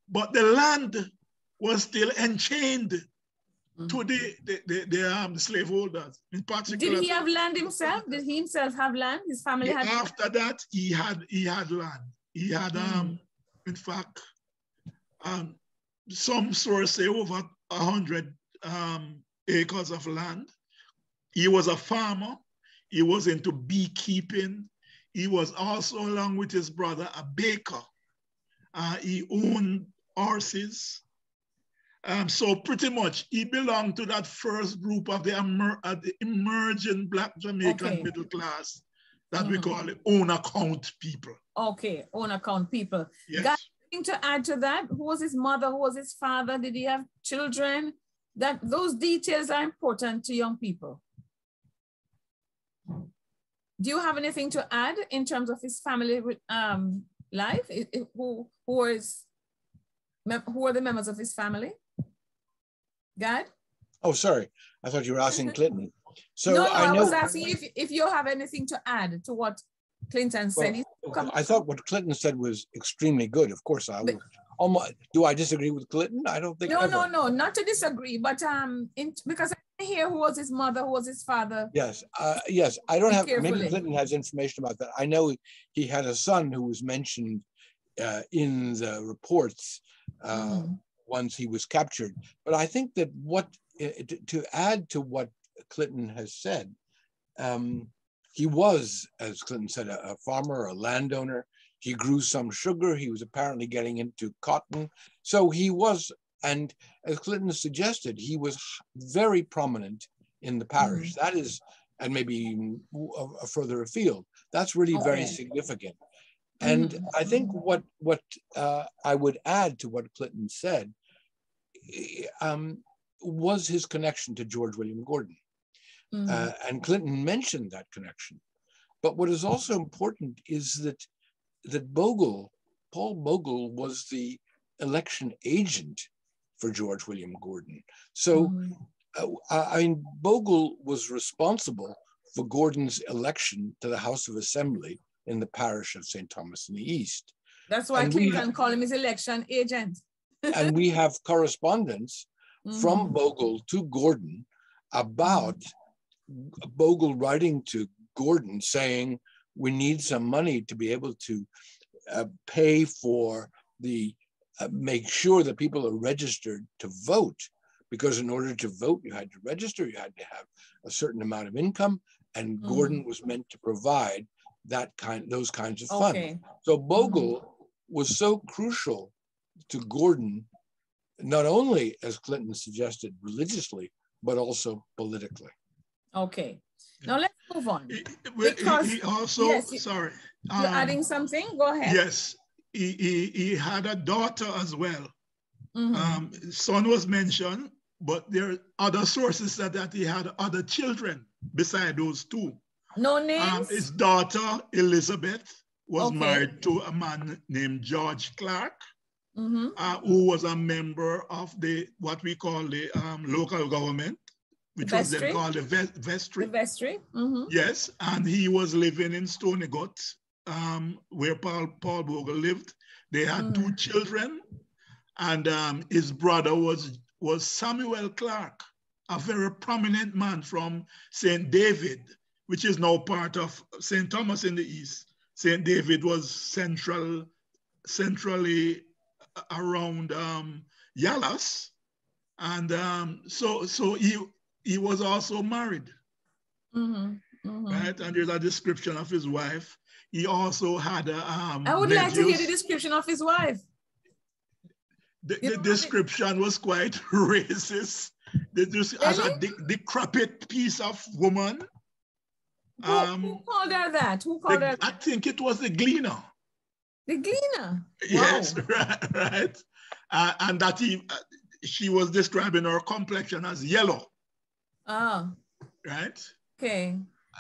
but the land was still enchained mm-hmm. to the the, the, the, um, the slaveholders in particular. Did he have land himself? Did he himself have land? His family had after that he had he had land. He had mm-hmm. um in fact um some sources say over a hundred um, acres of land. He was a farmer. He was into beekeeping. He was also, along with his brother, a baker. Uh, he owned horses. Um, so pretty much he belonged to that first group of the, emer uh, the emerging Black Jamaican Okay. middle class that we Mhm. call it own account people. Okay, own account people. Yes. To add to that? Who was his mother? Who was his father? Did he have children? That those details are important to young people. Do you have anything to add in terms of his family um, life? I- I- who who is who are the members of his family? Gad? Oh, sorry. I thought you were asking Clinton. So no, no, I, I know. was asking if, if you have anything to add to what Clinton said. He I thought what Clinton said was extremely good. Of course, I would. Almost, do I disagree with Clinton? I don't think. no, ever. no, no, not to disagree, but um, in, because I didn't hear who was his mother, who was his father. Yes, uh, yes. I don't Speak have. carefully. Maybe Clinton has information about that. I know he had a son who was mentioned uh, in the reports uh, Mm-hmm. once he was captured. But I think that what uh, to, to add to what Clinton has said, um, he was, as Clinton said, a, a farmer, a landowner. He grew some sugar. He was apparently getting into cotton. So he was, and as Clinton suggested, he was very prominent in the parish. That is, and maybe w- a- further afield. That's really very Okay. significant. And I think what what uh, I would add to what Clinton said um, was his connection to George William Gordon. Mm-hmm. Uh, and Clinton mentioned that connection. But what is also important is that that Bogle, Paul Bogle, was the election agent for George William Gordon. So, uh, I I mean, Bogle was responsible for Gordon's election to the House of Assembly in the parish of St. Thomas in the East. That's why And Clinton called him his election agent. and we have correspondence from Mhm. Bogle to Gordon about Bogle writing to Gordon saying, we need some money to be able to uh, pay for the, uh, make sure that people are registered to vote. Because in order to vote, you had to register, you had to have a certain amount of income, and Mm. Gordon was meant to provide that kind, those kinds of funds. Okay. So Bogle was so crucial to Gordon, not only as Clinton suggested religiously, but also politically. Okay. Now let's move on. He- Because he also, yes, sorry. You're um, adding something? Go ahead. Yes, he, he, he had a daughter as well. Mhm. Um, son was mentioned, but there are other sources that, that he had other children beside those two. No Um, names? his daughter, Elizabeth, was Okay. married to a man named George Clark, Mhm. uh, who was a member of the what we call the um, local government, which was Vestry? then called the ve- vestry. The vestry? Mhm. Yes, and he was living in Stony Gut, um, where Paul, Paul Bogle lived. They had two children, and um, his brother was, was Samuel Clark, a very prominent man from St. David, which is now part of St. Thomas in the East. St. David was central, centrally around um, Yallahs, and um, so so he he was also married Mhm. Mhm. right? And there's a description of his wife. He also had a. Um, I would like to hear the description of his wife. The, the description was quite racist. They just as a de- decrepit piece of woman. Who, who called her that? Who called the- her I think it was the gleaner. the gleaner? Yes, right, right. Uh, and that he, uh, she was describing her complexion as yellow, Oh, right? okay.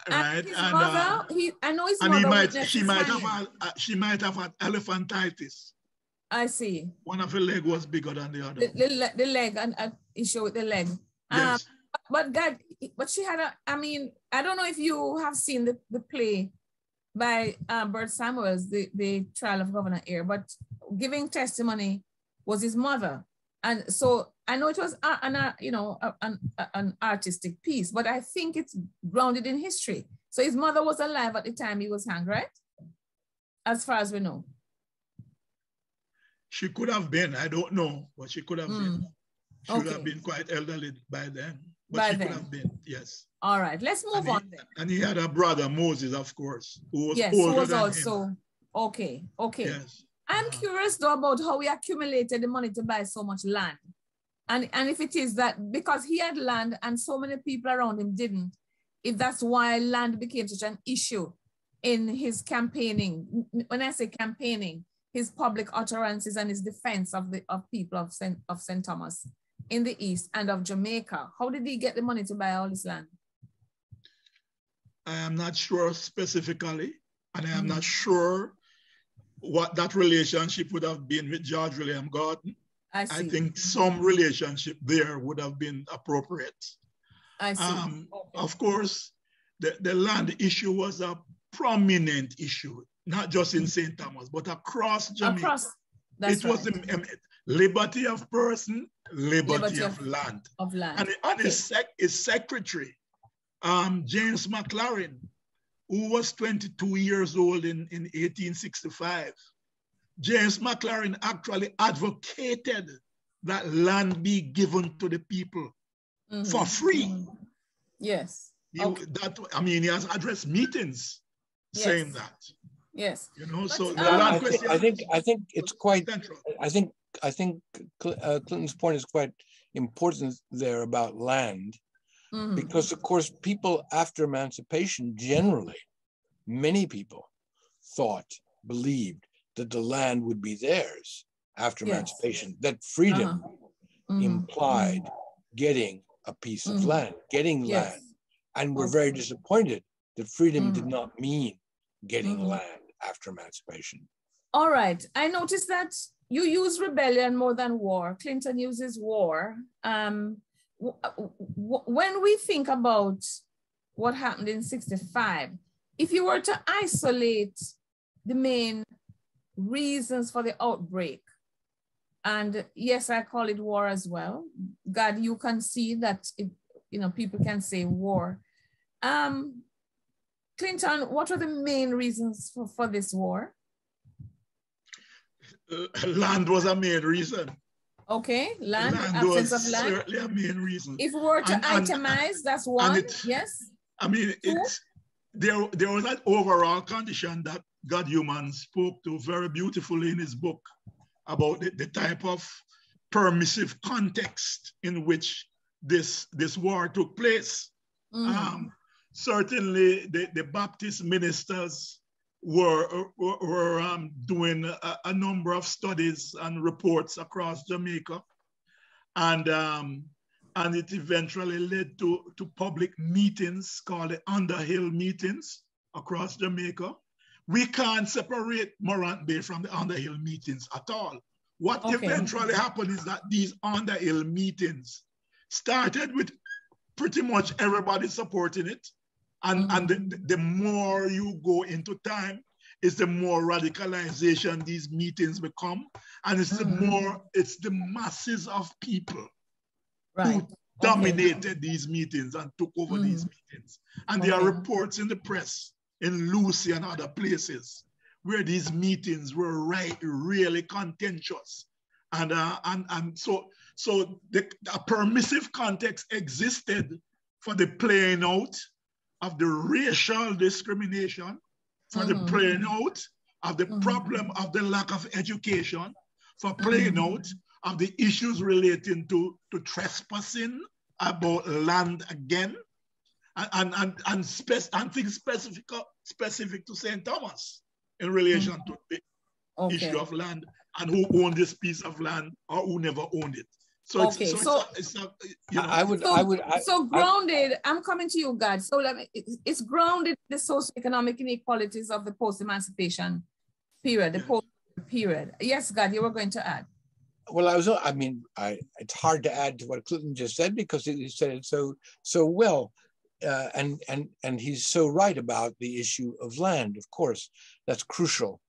Right. His And, mother, uh, he, I know his and mother he might, she might have, had, uh, she might have had elephantitis. I see. One of her leg was bigger than the other. The, the, the leg and uh, issue with the leg. Um, Yes. but Gad, but she had a, I mean, I don't know if you have seen the, the play by um, Bert Samuels, the, the trial of Governor Eyre, but giving testimony was his mother. And so I know it was an, uh, you know, an, an artistic piece, but I think it's grounded in history. So his mother was alive at the time he was hanged, right? As far as we know. She could have been. I don't know, but she could have been. She would have been quite elderly by then. But By she then. could have been, yes. All right, let's move And he, on then. and he had a brother, Moses, of course, who was Yes, who older was than him. also, okay, okay. Yes. I'm curious though about how he accumulated the money to buy so much land. And, and if it is that because he had land and so many people around him didn't, if that's why land became such an issue in his campaigning. When I say campaigning, his public utterances and his defense of the of people of St. of St. Thomas in the East and of Jamaica. How did he get the money to buy all this land? I am not sure specifically, and I am Mm-hmm. not sure what that relationship would have been with George William Gordon. I see. think some relationship there would have been appropriate. I see. Um, Of course, the, the land issue was a prominent issue, not just in St. Thomas, but across Jamaica. Across, that's it was right. the um, liberty of person, liberty, Liberty of, of- land. of land. And, and his, sec, his secretary, um, James McLaren, who was 22 years old in, in 1865, James McLaren actually advocated that land be given to the people for Mhm. free. Yes. He, that, I mean, he has addressed meetings saying that. Yes. You know, so um, the Um, land I, think. I think I think it's quite. I think I think uh, Clinton's point is quite important there about land, Mhm. because of course people after emancipation generally, many people thought believed that the land would be theirs after Yes. emancipation. That freedom Uh-huh. Mhm. implied getting a piece of Mhm. land, getting Yes. land, and we're very disappointed that freedom did Mhm. not mean getting land after emancipation. All right. I noticed that you use rebellion more than war. Clinton uses war. Um, when we think about what happened in 65, if you were to isolate the main reasons for the outbreak, and yes, I call it war as well. Gad, you can see that, it, you know, people can say war. Um, Clinton, what were the main reasons for, for this war? Uh, land was a main reason. Okay, land, Land absence was of land. certainly a main reason. If we were to And- and- itemize, that's one. it- yes. I mean, it's there. There was that overall condition that Gad Heuman spoke to very beautifully in his book about the, the type of permissive context in which this this war took place. Mhm. Um, certainly, the, the Baptist ministers were were, were, um, doing a, a number of studies and reports across Jamaica, and um, and it eventually led to, to public meetings called the Underhill meetings across Jamaica. We can't separate Morant Bay from the Underhill meetings at all. What Okay. eventually happened is that these Underhill meetings started with pretty much everybody supporting it. And, mm-hmm. and the, the more you go into time, is the more radicalization these meetings become. And it's the mm-hmm. more, it's the masses of people Right. who dominated these meetings and took over these meetings. And there are reports in the press in Lucea and other places where these meetings were right, really contentious. And, uh, and, and so, so the, a permissive context existed for the playing out of the racial discrimination, for the Mhm. playing out of the problem of the lack of education, for playing out of the issues relating to, to trespassing about land again, and, and, and, and, spec- and things specific, specific to St. Thomas in relation to the mm-hmm. Okay. issue of land and who owned this piece of land or who never owned it. So, Okay, it's, so, so- it's, a, it's a, you know, I would, So, I would, I, so grounded, I'm coming to you, Gad. So let me, it's, it's grounded in the socioeconomic inequalities of the post-emancipation period, the post period. Yes, Gad, you were going to add. Well, I was, I mean, I, it's hard to add to what Clinton just said because he said it so, so well. Uh, and, and, and he's so right about the issue of land, of course, that's crucial.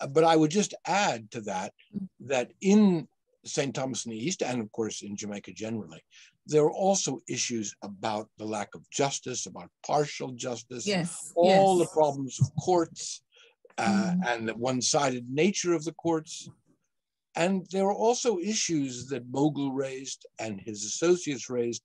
Uh, But I would just add to that, that in St. Thomas in the East, and of course in Jamaica generally, there are also issues about the lack of justice, about partial justice, Yes, all yes. the problems of courts uh, and the one-sided nature of the courts. And there were also issues that Bogle raised and his associates raised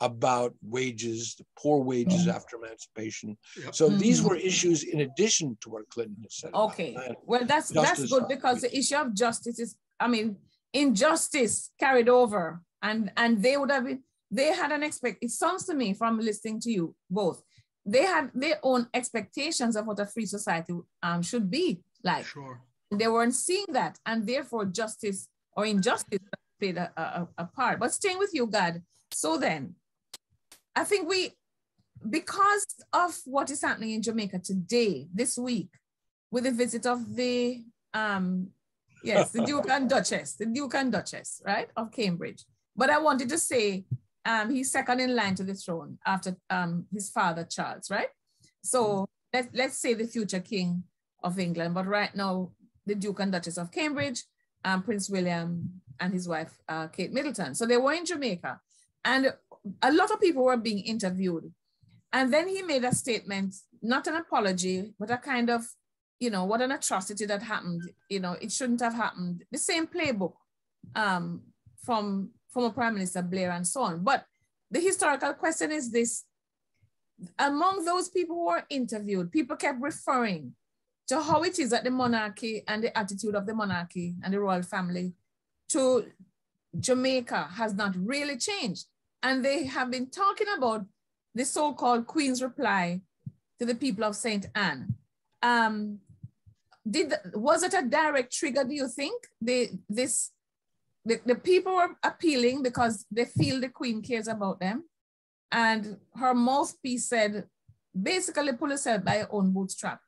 about wages, the poor wages mm-hmm. after emancipation. Yep. So mm-hmm. these were issues in addition to what Clinton has said. Okay, well that's justice that's good because the issue of justice is, I mean, injustice carried over, and and they would have been they had an expect. It sounds to me from listening to you both, they had their own expectations of what a free society um, should be like. Sure. They weren't seeing that, and therefore justice or injustice played a, a, a part. But staying with you, Gad. So then, I think we, because of what is happening in Jamaica today, this week, with the visit of the, um, yes, the Duke and Duchess, the Duke and Duchess, right, of Cambridge. But I wanted to say um, he's second in line to the throne after um, his father, Charles, right? So let, let's say the future king of England, but right now, the Duke and Duchess of Cambridge, um, Prince William and his wife, uh, Kate Middleton. So they were in Jamaica. And a lot of people were being interviewed. And then he made a statement, not an apology, but a kind of, you know, what an atrocity that happened. You know, it shouldn't have happened. The same playbook um, from former Prime Minister Blair and so on. But the historical question is this, among those people who were interviewed, people kept referring to how it is that the monarchy and the attitude of the monarchy and the royal family to Jamaica has not really changed. And they have been talking about the so-called Queen's reply to the people of St. Anne. Um, did was it a direct trigger, do you think, the, this, the, the people were appealing because they feel the Queen cares about them. And her mouthpiece said, basically pull yourself by your own bootstrap.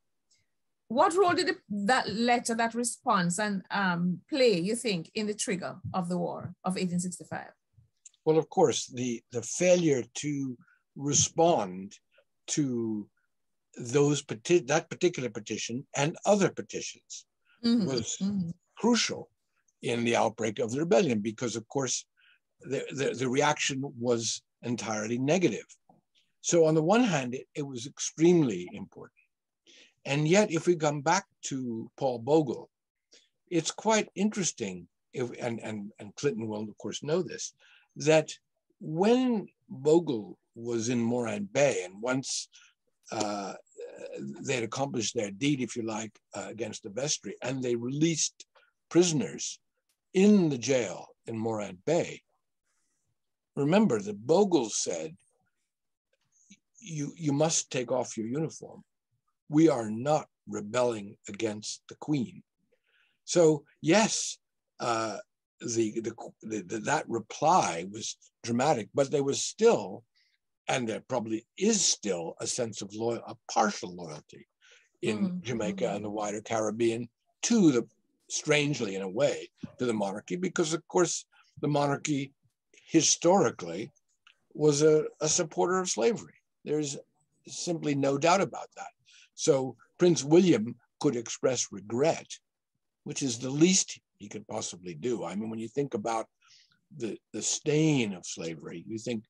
What role did that letter, that response and um, play, you think, in the trigger of the war of 1865? Well, of course, the, the failure to respond to those peti- that particular petition and other petitions mm-hmm. was mm-hmm. crucial in the outbreak of the rebellion because, of course, the, the, the reaction was entirely negative. So, on the one hand, it, it was extremely important. And yet, if we come back to Paul Bogle, it's quite interesting, if, and, and, and Clinton will, of course, know this, that when Bogle was in Morant Bay, and once uh, they had accomplished their deed, if you like, uh, against the vestry, and they released prisoners in the jail in Morant Bay. Remember that Bogle said, you, you must take off your uniform. We are not rebelling against the Queen. So, yes, uh, the, the, the, that reply was dramatic, but there was still, and there probably is still, a sense of loyal, a partial loyalty in mm-hmm. Jamaica and the wider Caribbean to the, strangely in a way, to the monarchy, because of course the monarchy historically was a, a supporter of slavery. There's simply no doubt about that. So Prince William could express regret, which is the least he could possibly do. I mean, when you think about the, the stain of slavery, you think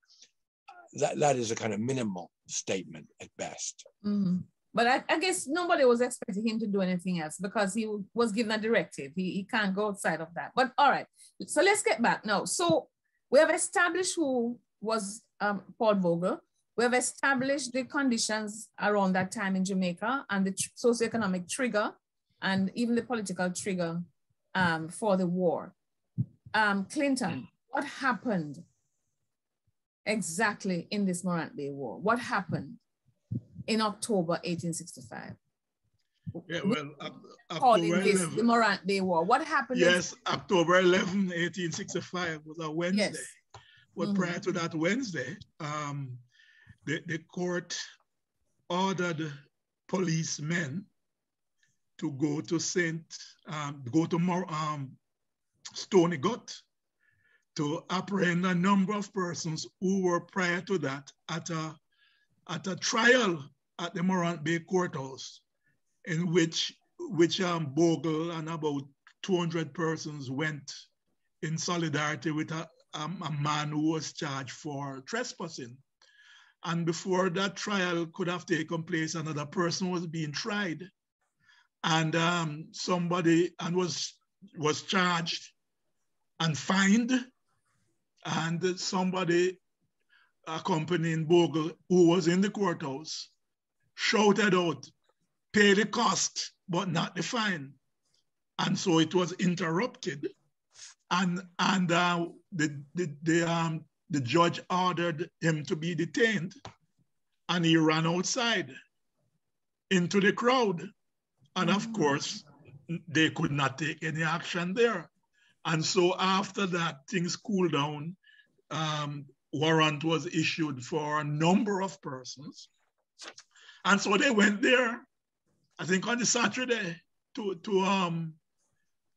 that that is a kind of minimal statement at best. Mm-hmm. But I, I, guess nobody was expecting him to do anything else because he was given a directive. He, he can't go outside of that. But all right, so let's get back now. So we have established who was um, Paul Bogle. We have established the conditions around that time in Jamaica and the tr- socioeconomic trigger and even the political trigger um, for the war. Um, Clinton, what happened exactly in this Morant Bay War? What happened in October 1865? Yeah, well, October this, 11, the Morant Bay War. What happened? Yes, October 11, 1865 was a Wednesday. Yes. But mm-hmm. prior to that Wednesday, um, the, the court ordered policemen to go to St. Um, go to more, um, Stony Gut to apprehend a number of persons who were prior to that at a, at a trial at the Morant Bay Courthouse in which, which um, Bogle and about 200 persons went in solidarity with a, um, a man who was charged for trespassing. And before that trial could have taken place, another person was being tried and um, somebody and was was charged and fined. And somebody accompanying Bogle, who was in the courthouse, shouted out, pay the cost, but not the fine. And so it was interrupted. And, and uh, the, the, the, um, the judge ordered him to be detained. And he ran outside into the crowd. And of course, they could not take any action there. And so after that, things cooled down. Um, warrant was issued for a number of persons. And so they went there, I think on the Saturday, to, to, um,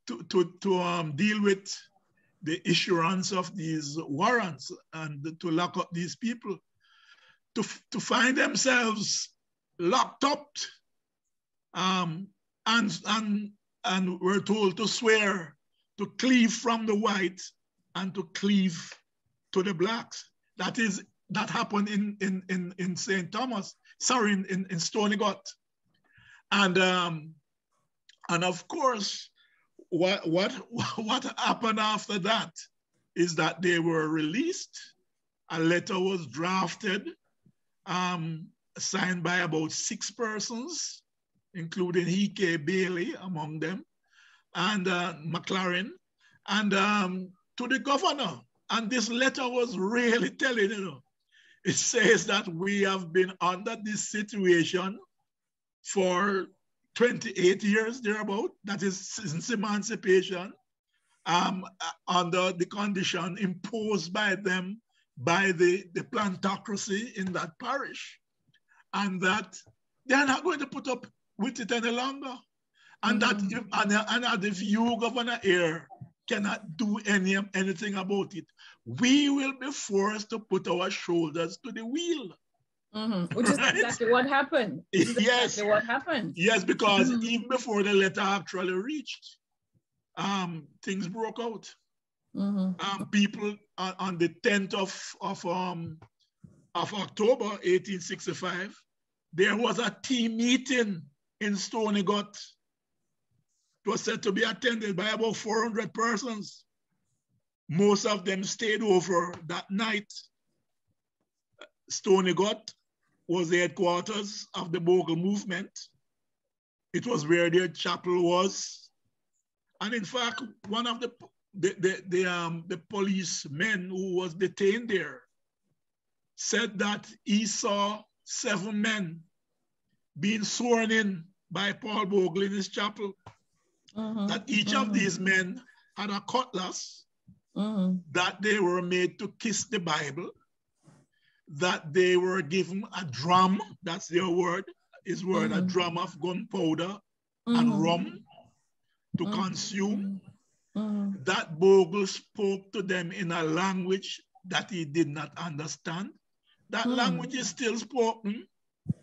to, to, to um, deal with the issuance of these warrants and to lock up these people, to, to find themselves locked up um, and, and, and were told to swear to cleave from the white and to cleave to the blacks. That is, that happened in, in, in, in St. Thomas, sorry, in, in, in Stony Gut. And, um, and of course, what, what, what happened after that is that they were released. A letter was drafted, um, signed by about six persons, including E.K. Bailey among them, and uh, McLaren, and um, to the governor. And this letter was really telling, you know, it says that we have been under this situation for 28 years thereabout, that is since emancipation, um, under the condition imposed by them by the, the plantocracy in that parish. And that they're not going to put up with it any longer. And mm-hmm. that if, and, and that if you, Governor Eyre, cannot do any anything about it, we will be forced to put our shoulders to the wheel. Mm-hmm. Which is right? exactly what happened. yes. Exactly what happened. Yes, because mm-hmm. even before the letter actually reached, um, things broke out. Mm-hmm. Um, people on, on, the 10th of, of, um, of October 1865, there was a team meeting in Stony Gut. It was said to be attended by about 400 persons. Most of them stayed over that night. Stony Gut was the headquarters of the Bogle movement. It was where their chapel was. And in fact, one of the, the, the, the, um, the policemen who was detained there said that he saw seven men being sworn in by Paul Bogle in his chapel. Mm-hmm. That each mm-hmm. of these men had a cutlass, mm-hmm. that they were made to kiss the Bible, that they were given a drum, that's their word, his word, a mm-hmm. drum of gunpowder and mm-hmm. rum to mm-hmm. consume. That Bogle spoke to them in a language that he did not understand. That language is still spoken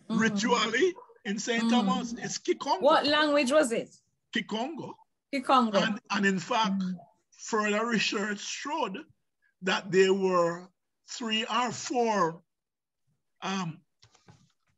ritually in St. Thomas. It's Kikongo. What language was it? Kikongo. Kikongo. And, and in fact, further research showed that they were three or four um,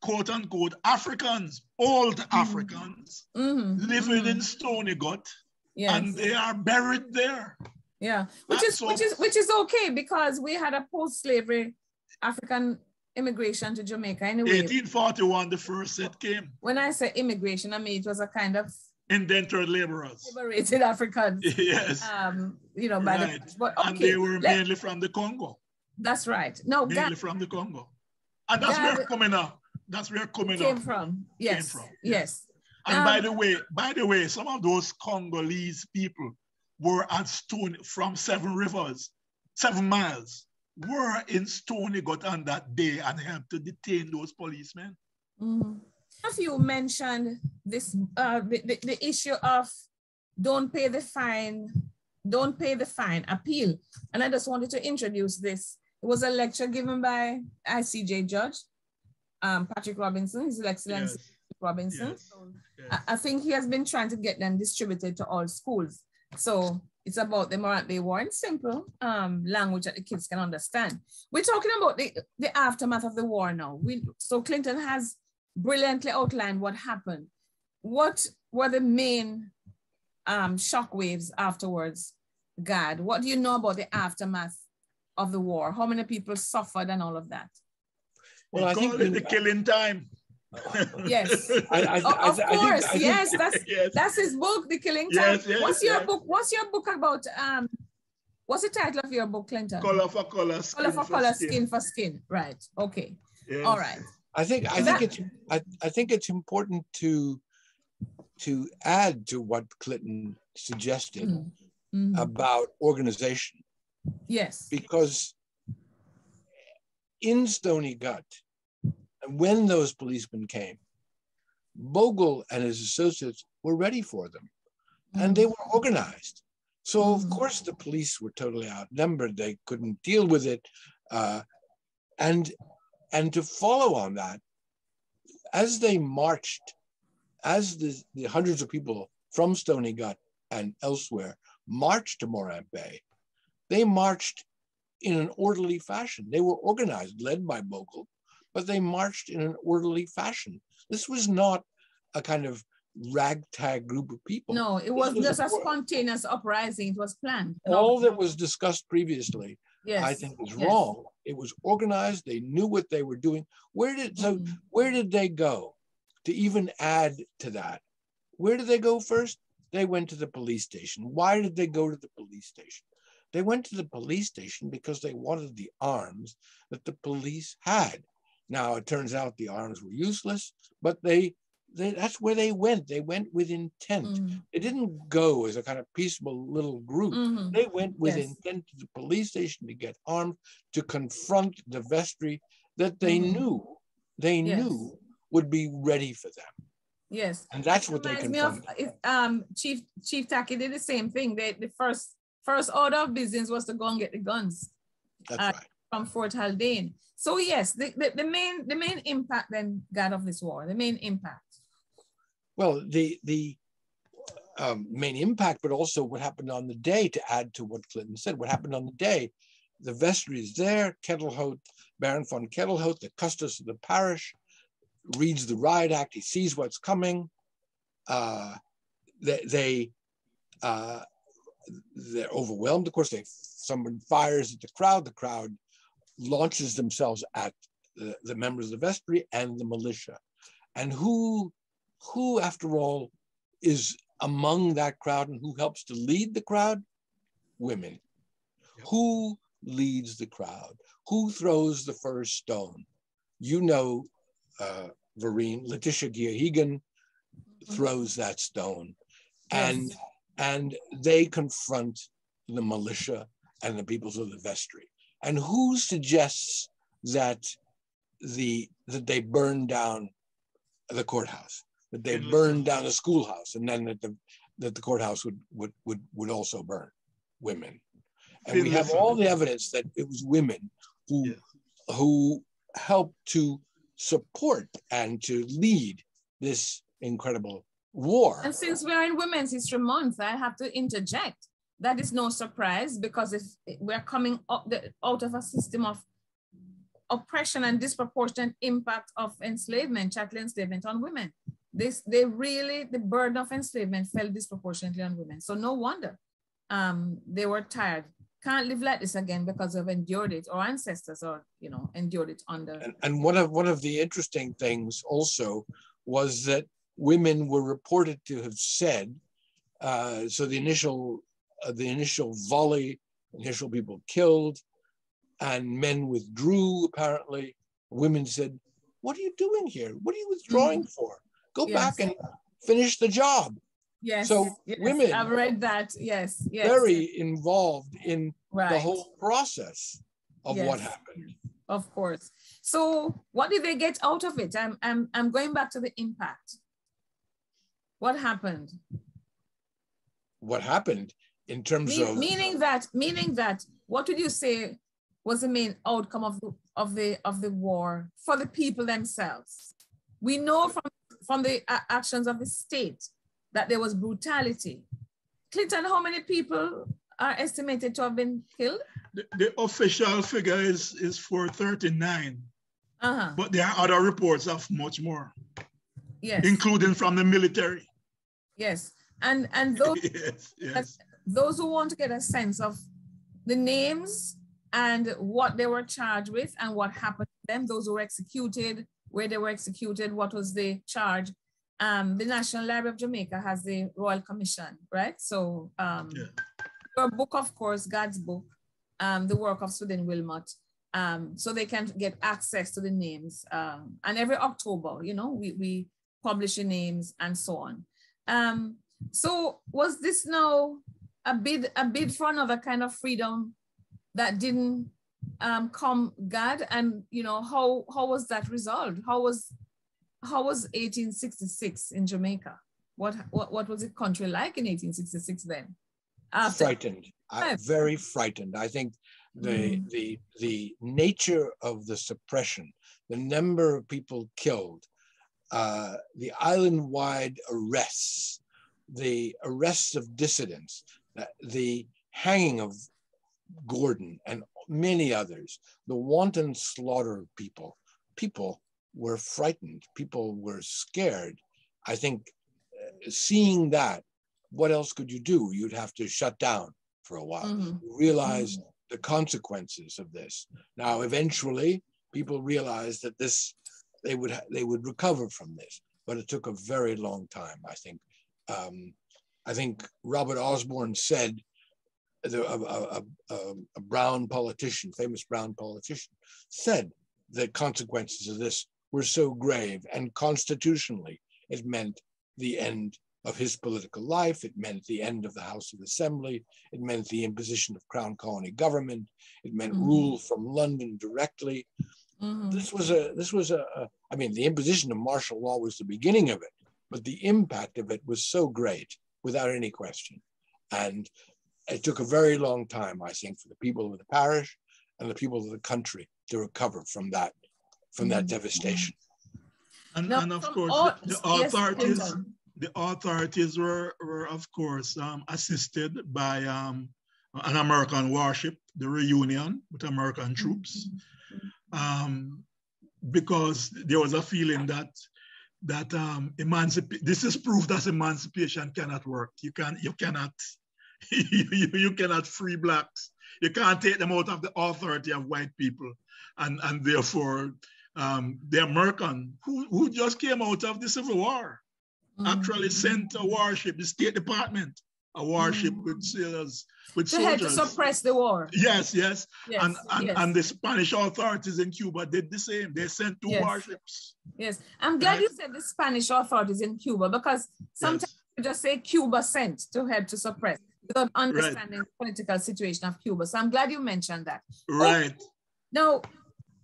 quote unquote Africans, old mm-hmm. Africans, mm-hmm. living mm-hmm. in Stony Gut, yes. and they are buried there. Yeah, which is so, which is which is okay because we had a post-slavery African immigration to Jamaica anyway. 1841, the first set came. When I say immigration, I mean it was a kind of indentured laborers. Liberated Africans. yes. Um, you know, by right. the but okay, and they were let, mainly from the Congo. That's right. No, mainly from the Congo. And that's God, where coming up. That's where coming came up. from. Yes. Came from. Yes. And um, by the way, by the way, some of those Congolese people were at Stone from Seven Rivers, seven miles, were in Stony Gut on that day and helped to detain those policemen. Mm-hmm. As you mentioned this, uh, the, the, the issue of don't pay the fine, don't pay the fine, appeal. And I just wanted to introduce this. It was a lecture given by ICJ judge, um, Patrick Robinson, His Excellency yes. Robinson. Yes. Yes. I, I, think he has been trying to get them distributed to all schools. So it's about the Morant Bay War in simple um, language that the kids can understand. We're talking about the, the aftermath of the war now. We, so Clinton has brilliantly outlined what happened. What were the main um, shock waves afterwards Gad? What do you know about the aftermath of the war? How many people suffered and all of that? Well, I think it the killing time. Yes. I, I, O- of I- I course, I think- yes. That's Yes. that's his book, The Killing Time. Yes, yes, what's your yes. book? What's your book about? Um, what's the title of your book, Clinton? Color for color, skin Color for for color, skin. skin for skin. Right. Okay. Yes. All right. I think I That- think it's I, I think it's important to to add to what Clinton suggested Mhm. about organization Yes. because in Stony Gut, when those policemen came, Bogle and his associates were ready for them and they were organized. So, of course, the police were totally outnumbered. They couldn't deal with it. Uh, and, and to follow on that, as they marched, as the, the hundreds of people from Stony Gut and elsewhere marched to Morant Bay, they marched in an orderly fashion. They were organized, led by Bogle, but they marched in an orderly fashion. This was not a kind of ragtag group of people. No, it wasn't was just a spontaneous uprising. It was planned. all that was discussed previously, Yes. I think was yes. wrong. It was organized. They knew what they were doing. Where did so? Mm-hmm. Where did they go? To even add to that, where did they go first? They went to the police station. Why did they go to the police station? They went to the police station because they wanted the arms that the police had. Now it turns out the arms were useless, but they, they that's where they went. They went with intent. Mm. They didn't go as a kind of peaceable little group. Mhm. They went with Yes. intent to the police station to get armed, to confront the vestry that they Mhm. knew, they Yes. knew would be ready for them. Yes. And that's what they reminds me of confronted. um Chief Chief Tacky did the same thing. They the first first order of business was to go and get the guns That's uh, right. from Fort Haldane. So yes, the, the, the main the main impact then Gad of this war, the main impact. Well, the the um, main impact, but also what happened on the day. To add to what Clinton said, what happened on the day, the vestry is there. Ketelhodt, Baron von Ketelhodt, the custos of the parish, reads the riot act. He sees what's coming. Uh, they they uh, they're overwhelmed. Of course, they someone fires at the crowd. The crowd launches themselves at the, the members of the vestry and the militia. And who who, after all, is among that crowd and who helps to lead the crowd? Women. Who leads the crowd? Who throws the first stone? You know, uh, Verene, Letitia Geoghegan throws that stone. And, and they confront the militia and the peoples of the vestry. And who suggests that the that they burn down the courthouse, that they mm-hmm. burn down the schoolhouse, and then that the that the courthouse would would would would also burn women. And we have all the evidence that it was women who who helped to support and to lead this incredible war. And since we're in Women's History Month, I have to interject. That is no surprise because if we're coming up the, out of a system of oppression and disproportionate impact of enslavement, chattel enslavement on women. This they really the burden of enslavement fell disproportionately on women. So no wonder um, they were tired. Can't live like this again because they've endured it, or ancestors, or you know, endured it under. And, and one of one of the interesting things also was that women were reported to have said. Uh, so the initial uh, the initial volley, initial people killed, and men withdrew. Apparently, women said, "What are you doing here? What are you withdrawing for? Go Yes. back and finish the job." Yes. So yes, women I've read that. Yes. Yes. very involved in the whole process of what happened. Of course. So what did they get out of it? I'm I'm I'm going back to the impact. What happened? What happened in terms Me- of meaning that meaning that what would you say was the main outcome of the of the of the war for the people themselves? We know from from the a- actions of the state that there was brutality. Clinton, how many people are estimated to have been killed? The, the official figure is, is 439, Uh-huh. but there are other reports of much more, Yes. including from the military. Yes. And and those yes, yes. those who want to get a sense of the names and what they were charged with and what happened to them, those who were executed, where they were executed, what was the charge. Um, the National Library of Jamaica has the Royal Commission, right? So um, yeah. your book, of course, Gad's book, um, the work of Swithin Wilmot, um, so they can get access to the names. Um, and every October, you know, we, we publish the names and so on. Um, so was this now a bid, a bid for another kind of freedom that didn't um, come Gad? And, you know, how, how was that resolved? How was, how was 1866 in Jamaica? What, what, what was the country like in 1866 then? After frightened, I, very frightened. I think the mm. the the nature of the suppression, the number of people killed, uh, the island-wide arrests, the arrests of dissidents, uh, the hanging of Gordon and many others, the wanton slaughter of people. People were frightened. People were scared. I think uh, seeing that, what else could you do? You'd have to shut down for a while. Mm-hmm. Realize mm-hmm the consequences of this. Now, eventually, people realized that this they would they would recover from this, but it took a very long time. I think. Um, I think Robert Osborne said, the, a, a, a, a brown politician, famous brown politician, said the consequences of this were so grave, and constitutionally, it meant the end of his political life. It meant the end of the House of Assembly. It meant the imposition of Crown Colony government. It meant mm-hmm. rule from London directly. Mm-hmm. This was a this was a, a I mean the imposition of martial law was the beginning of it, but the impact of it was so great without any question, and it took a very long time I think for the people of the parish and the people of the country to recover from that from that mm-hmm. devastation. And, and of course, all, the, the authorities yes, the authorities were, were of course, um, assisted by um, an American warship, the Reunion, with American troops, um, because there was a feeling that that um, emancipation. This is proof that emancipation cannot work. You can you cannot you, you cannot free blacks. You can't take them out of the authority of white people, and and therefore um, the American who who just came out of the Civil War actually mm. sent a warship, the State Department, a warship mm. with sailors, with they soldiers. had to suppress the war. Yes, yes. yes and, and, yes. and the Spanish authorities in Cuba did the same. They sent two yes. warships. Yes. I'm glad right? you said the Spanish authorities in Cuba because sometimes you just say Cuba sent to help to suppress without understanding right. the political situation of Cuba. So I'm glad you mentioned that. Right. Oh, now,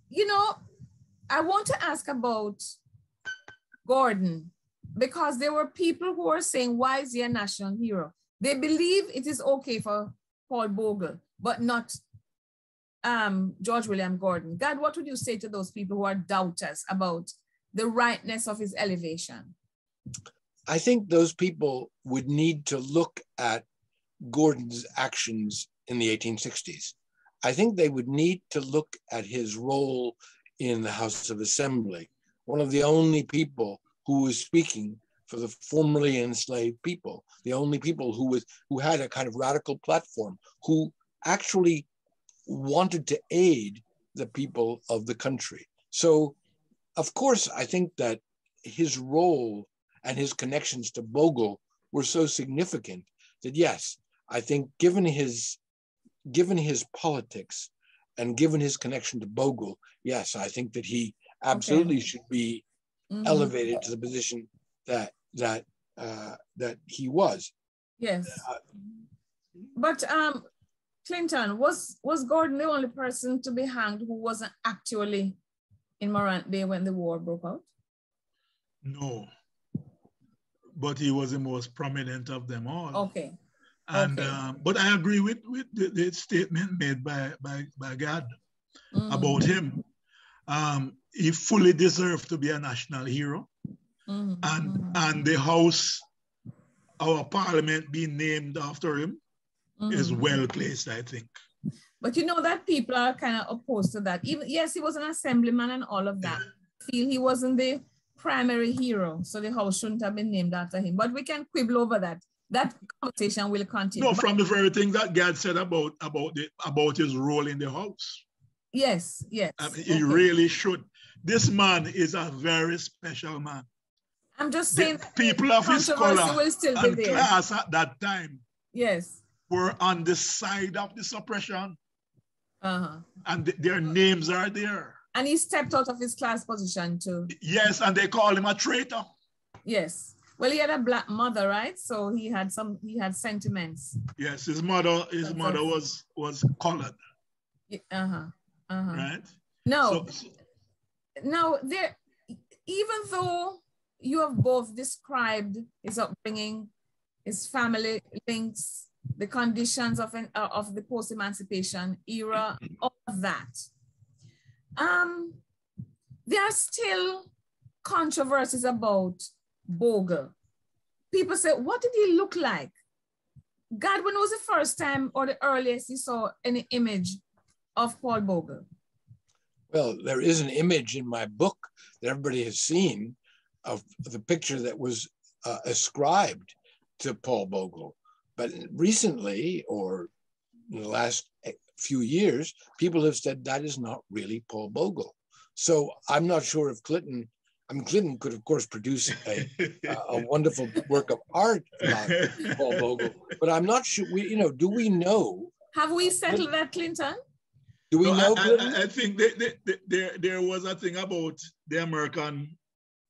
you know, I want to ask about Gordon because there were people who were saying, why is he a national hero? They believe it is okay for Paul Bogle, but not um, George William Gordon. Gad, what would you say to those people who are doubters about the rightness of his elevation? I think those people would need to look at Gordon's actions in the 1860s. I think they would need to look at his role in the House of Assembly, one of the only people who was speaking for the formerly enslaved people, the only people who was who had a kind of radical platform, who actually wanted to aid the people of the country. So, of course, I think that his role and his connections to Bogle were so significant that yes, I think given his given his politics and given his connection to Bogle, yes, I think that he absolutely okay. should be mm-hmm. elevated to the position that that uh, that he was. Yes. Uh, but um, Clinton was was Gordon the only person to be hanged who wasn't actually in Morant Bay when the war broke out? No, but he was the most prominent of them all. Okay. And okay. Um, but I agree with with the, the statement made by by by Gad mm-hmm. about him. Um, he fully deserved to be a national hero. Mm-hmm. And, and the House, our parliament being named after him mm-hmm. is well placed, I think. But you know that people are kind of opposed to that. Even yes, he was an assemblyman and all of that. Feel he wasn't the primary hero, so the house shouldn't have been named after him. But we can quibble over that. that conversation will continue. No, from the very thing that Gad said about about the about his role in the house. Yes, yes. I mean, He really should. This man is a very special man. I'm just The saying people of his color will still be and there. class at that time Yes. were on the side of the suppression, Uh-huh. and th- their names are there. And he stepped out of his class position too. Yes, and they call him a traitor. Yes. Well, he had a black mother, right? So he had some he had sentiments. Yes, his mother, his mother was was colored, Uh-huh. Uh-huh. right? No. So- now there even though you have both described his upbringing, his family links, the conditions of an, uh, of the post-emancipation era, all of that. Um, there are still controversies about Bogle. People say, what did he look like? Gad, when was the first time or the earliest you saw any image of Paul Bogle? Well, there is an image in my book that everybody has seen of the picture that was uh, ascribed to Paul Bogle. But recently, or in the last few years, people have said that is not really Paul Bogle. So I'm not sure if Clinton, I mean, Clinton could, of course, produce a, a wonderful work of art about Paul Bogle, but I'm not sure. We, you know, do we know? Have we settled that, Clinton? Do we No, know? I, I, I think they, they, they- there, there was a thing about the American,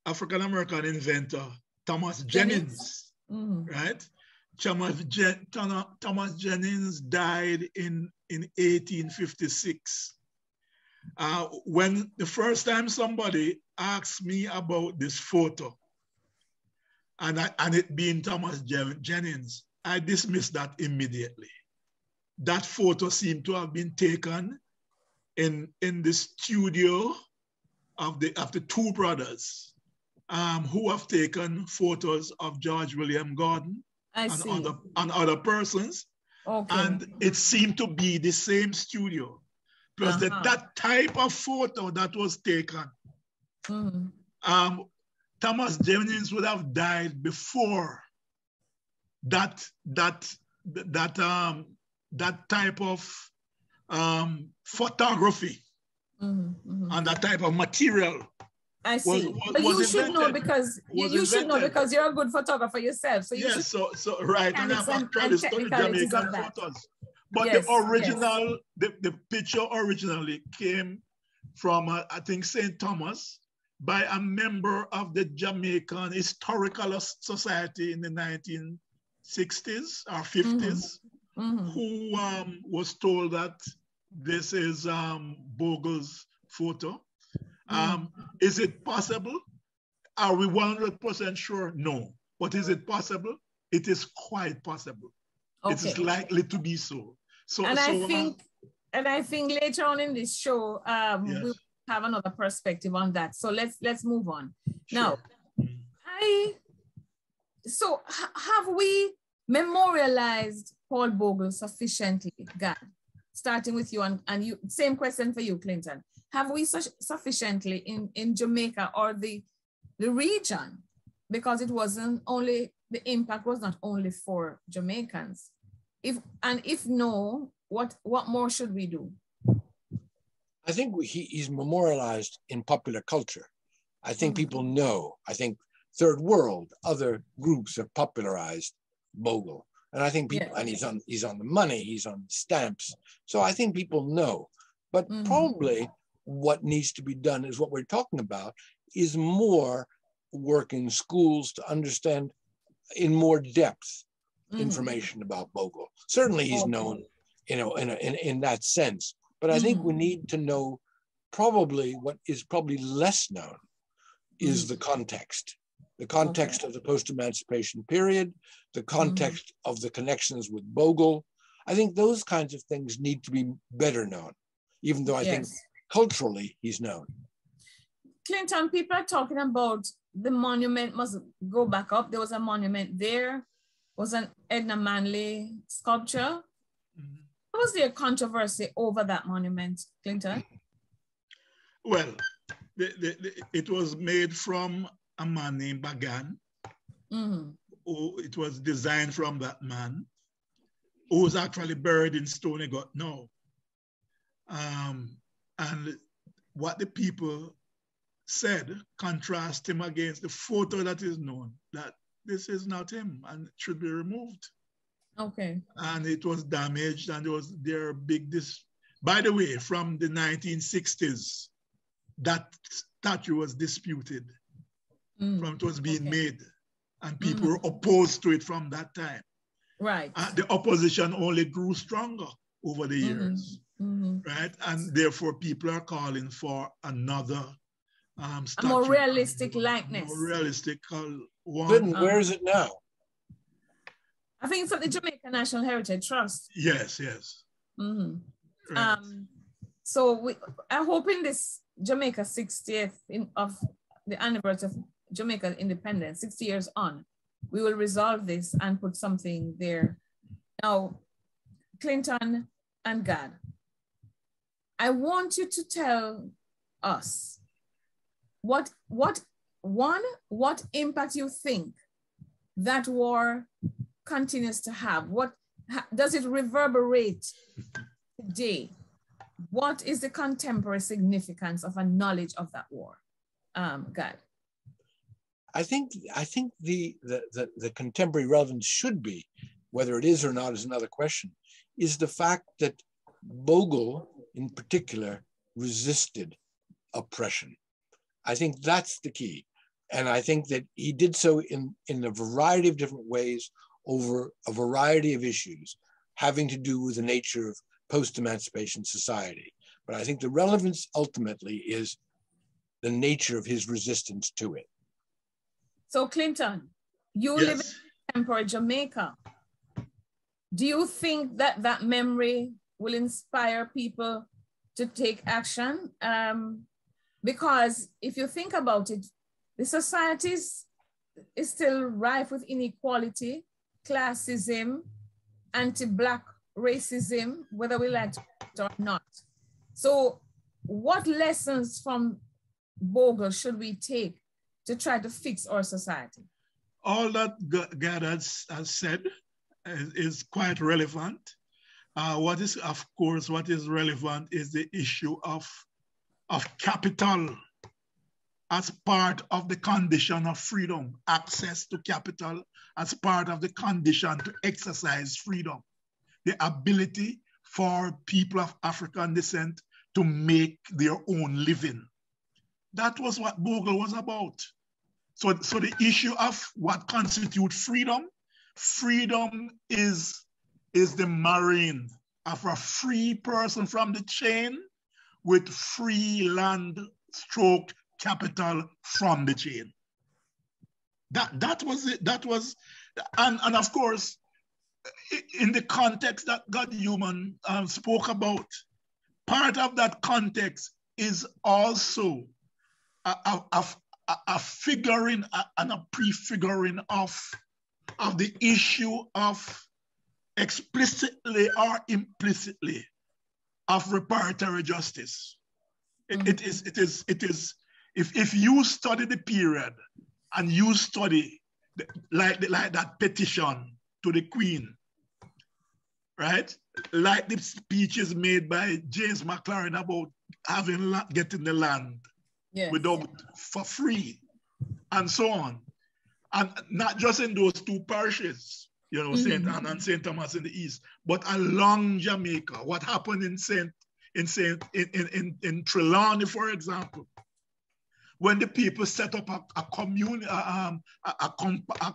African American inventor, Thomas Jennings, Mhm. right? Thomas, Je- Thomas Jennings died in, in 1856. Uh, when the first time somebody asked me about this photo, and, I, and it being Thomas Je- Jennings, I dismissed that immediately. That photo seemed to have been taken in, in the studio of the, of the two brothers um, who have taken photos of George William Gordon and other, and other persons. Okay. And it seemed to be the same studio. Plus that Uh-huh. that type of photo that was taken, Mhm. um, Thomas Jennings would have died before that that that um, that type of um, photography Mhm. Mhm. and that type of material. I see. was- but you was should know because you, Was you should know because you're a good photographer yourself. So you yes, should so so right, and I've mechanics and- tried and to study technicalities of Jamaican photos. But Yes, the original, the, the picture originally came from uh, I think St. Thomas by a member of the Jamaican Historical Society in the 1960s or 50s, Mhm. who um, was told that this is um, Bogle's photo. Um, Is it possible? Are we 100% sure? No. But is it possible? It is quite possible. Okay. It is likely to be so. So, and so I uh, think and I think later on in this show, um, Yes. we'll have another perspective on that. So let's let's move on. Now, I so ha- have we memorialized Paul Bogle sufficiently, Gad? Starting with you and, and you, same question for you, Clinton. Have we such sufficiently in, in Jamaica or the the region? Because it wasn't only the impact was not only for Jamaicans. If and if no, what what more should we do? I think we- he, he's memorialized in popular culture. I think people know. I think third world, other groups have popularized Bogle, and I think people, Yeah. and he's on he's on the money, he's on stamps. So I think people know. But Mhm. probably what needs to be done is what we're talking about is more work in schools to understand in more depth Mhm. information about Bogle. Certainly, he's Okay. known, you know, in, a, in in that sense. But I think we Mhm. need to know probably what is probably less known is Mhm. the context, the context of the post-emancipation period, the context of the connections with Bogle. I think those kinds of things need to be better known, even though I think Yes. Culturally he's known. Clinton, people are talking about the monument must go back up. There was a monument there, was an Edna Manley sculpture. What was there controversy over that monument, Clinton? Well, the, the, the, it was made from a man named Bagan, Mhm. who it was designed from that man, who was actually buried in Stony Gut now. Um, and what the people said contrast him against the photo that is known that this is not him and should be removed. Okay. And it was damaged and there was their big dis by the way, from the 1960s, that statue was disputed Mm. from it was being Okay. made. And people were opposed to it from that time. Right. Uh, the opposition only grew stronger over the Mhm. years, Mhm. right? And therefore, people are calling for another um, A more realistic likeness. more realistic uh, one. Clinton, where is it now? I think it's at the Jamaica National Heritage Trust. Yes, yes. Mhm. Right. Um, so we, I hope in this Jamaica 60th in, of the anniversary of Jamaica independence, 60 years on, we will resolve this and put something there. Now, Clinton and Gad, I want you to tell us what, what, one, what impact you think that war continues to have? What ha- does it reverberate today? What is the contemporary significance of a knowledge of that war? Um, Gad. I think I think the, the the the contemporary relevance should be, whether it is or not is another question, is the fact that Bogle in particular resisted oppression. I think that's the key. And I think that he did so in, in a variety of different ways over a variety of issues having to do with the nature of post-emancipation society. But I think the relevance ultimately is the nature of his resistance to it. So, Clinton, you live in contemporary Jamaica. Do you think that that memory will inspire people to take action? Um, because if you think about it, the society is, still rife with inequality, classism, anti-Black racism, whether we like it or not. So what lessons from Bogle should we take to try to fix our society? all that G- Gad has, has said is, is quite relevant. Uh, what is, of course, what is relevant is the issue of, of capital as part of the condition of freedom, access to capital as part of the condition to exercise freedom, the ability for people of African descent to make their own living. That was what Bogle was about. So, so the issue of what constitutes freedom, freedom is, is the marrying of a free person from the chain with free land stroke capital from the chain. That, that was it. That was, and, and of course, in the context that Gad Heuman um, spoke about, part of that context is also a, a, a, a- figuring and a prefiguring of, of the issue of explicitly or implicitly of reparatory justice. It, it is, it is, it is, if, if you study the period and you study the- like, like that petition to the queen, right? Like the speeches made by James McLaren about having getting the land Yes. without for free, and so on, and not just in those two parishes, you know, Saint Mhm. Anne and Saint Thomas in the east, but along Jamaica. What happened in Saint in Saint in in in, in Trelawny, for example, when the people set up a, a community, um, a, a, comp- a,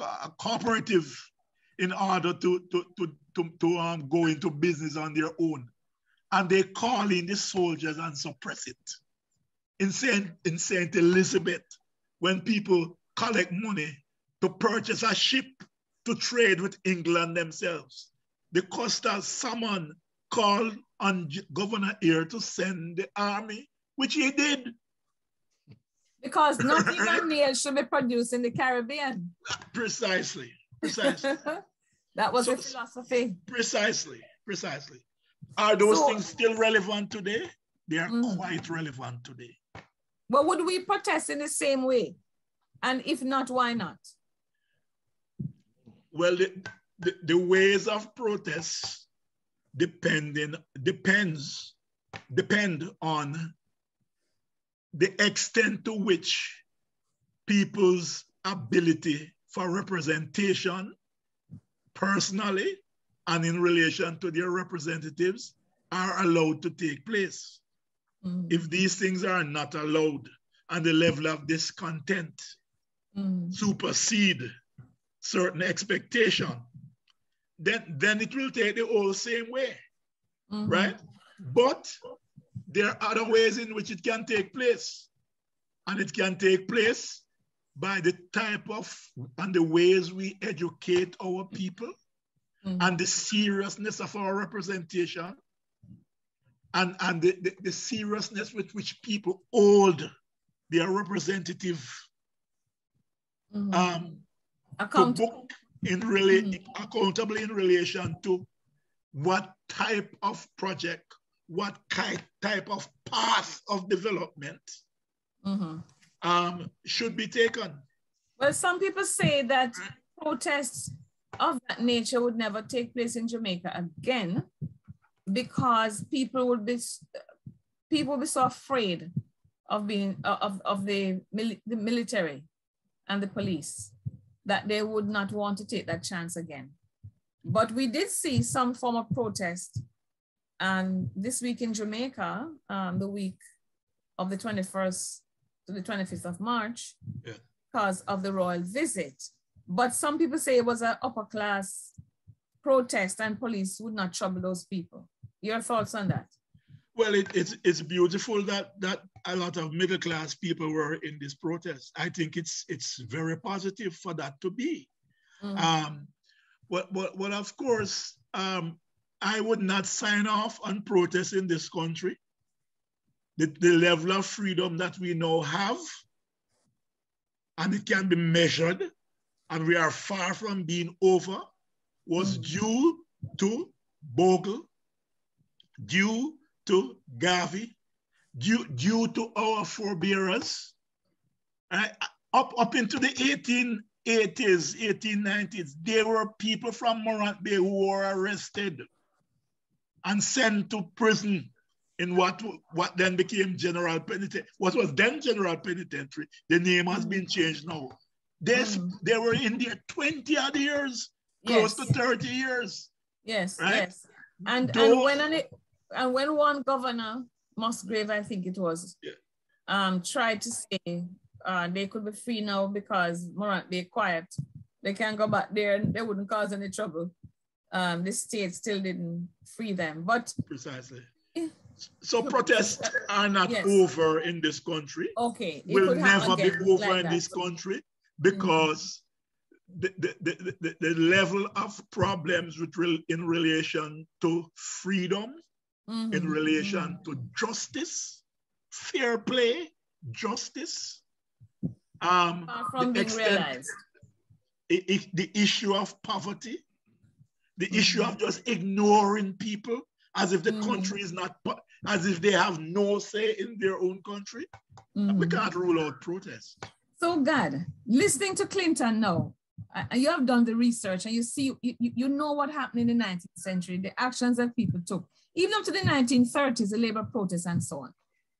a cooperative in order to to to to, to um, go into business on their own, and they call in the soldiers and suppress it. In Saint in Saint Elizabeth, when people collect money to purchase a ship to trade with England themselves, the Custos Salmon called on Governor Eyre to send the army, which he did. Because not even meal should be produced in the Caribbean. Precisely, precisely. that was So- the philosophy. Precisely, precisely. Are those So- things still relevant today? They are mm. quite relevant today. But would we protest in the same way? And if not, why not? Well, the, the, the ways of protest depending depends depend on the extent to which people's ability for representation personally and in relation to their representatives are allowed to take place. Mm. If these things are not allowed and the level of discontent mm. supersede certain expectation, then, then it will take the whole same way, mm-hmm. right? But there are other ways in which it can take place. And it can take place by the type of and the ways we educate our people mm-hmm. and the seriousness of our representation and, and the, the, the, seriousness with which people hold their representative mm-hmm. um, accountable in really mm-hmm. accountable in relation to what type of project, what kind, type of path of development mm-hmm. um, should be taken. Well, some people say that protests of that nature would never take place in Jamaica again because people would be people would be so afraid of being of, of the, the military and the police that they would not want to take that chance again. But we did see some form of protest. And this week in Jamaica, um, the week of the 21st to the 25th of March, yeah. because of the royal visit. But some people say it was an upper class protest and police would not trouble those people. Your thoughts on that? Well, it, it's it's beautiful that that a lot of middle class people were in this protest. I think it's it's very positive for that to be. Mm. Um, but, but, but of course, um, I would not sign off on protests in this country. The, the level of freedom that we now have, and it can be measured, and we are far from being over, was mm. due to Bogle, due to Garvey due, due to our forebearers, uh, up, up into the 1880s, 1890s, there were people from Morant Bay who were arrested and sent to prison in what, what then became General Penitentiary. What was then General Penitentiary, the name has been changed now. They, mm. they were in there 20 odd years, close yes. to 30 years. Yes, right? yes. And, and when an, and when one governor, Musgrave, I think it was, yeah. um, tried to say uh, they could be free now because Morant Bay quiet, they can't go back there and they wouldn't cause any trouble. Um, the state still didn't free them, but precisely. So protests are not yes. over in this country. Okay, it will never be over like in that. this country because mm-hmm. the, the, the, the, level of problems with in relation to freedom mm-hmm. in relation to justice, fair play, justice. Um, from the extent, realized. It, it, the issue of poverty, the mm-hmm. issue of just ignoring people as if the mm-hmm. country is not, as if they have no say in their own country. We mm-hmm. can't rule out protest. So, Gad, listening to Clinton now, uh, you have done the research and you see, you, you know what happened in the 19th century, the actions that people took even up to the 1930s, the labor protests and so on.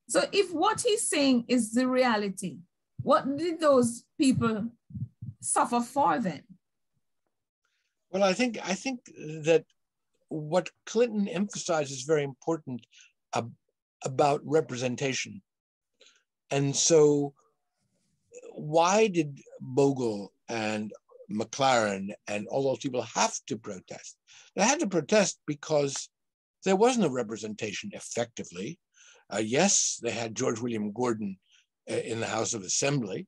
So if what he's saying is the reality, what did those people suffer for then? Well, I think I think that what Clinton emphasizes very important ab- about representation. And so why did Bogle and McLaren and all those people have to protest? They had to protest because there wasn't a representation effectively. Uh, yes, they had George William Gordon uh, in the House of Assembly,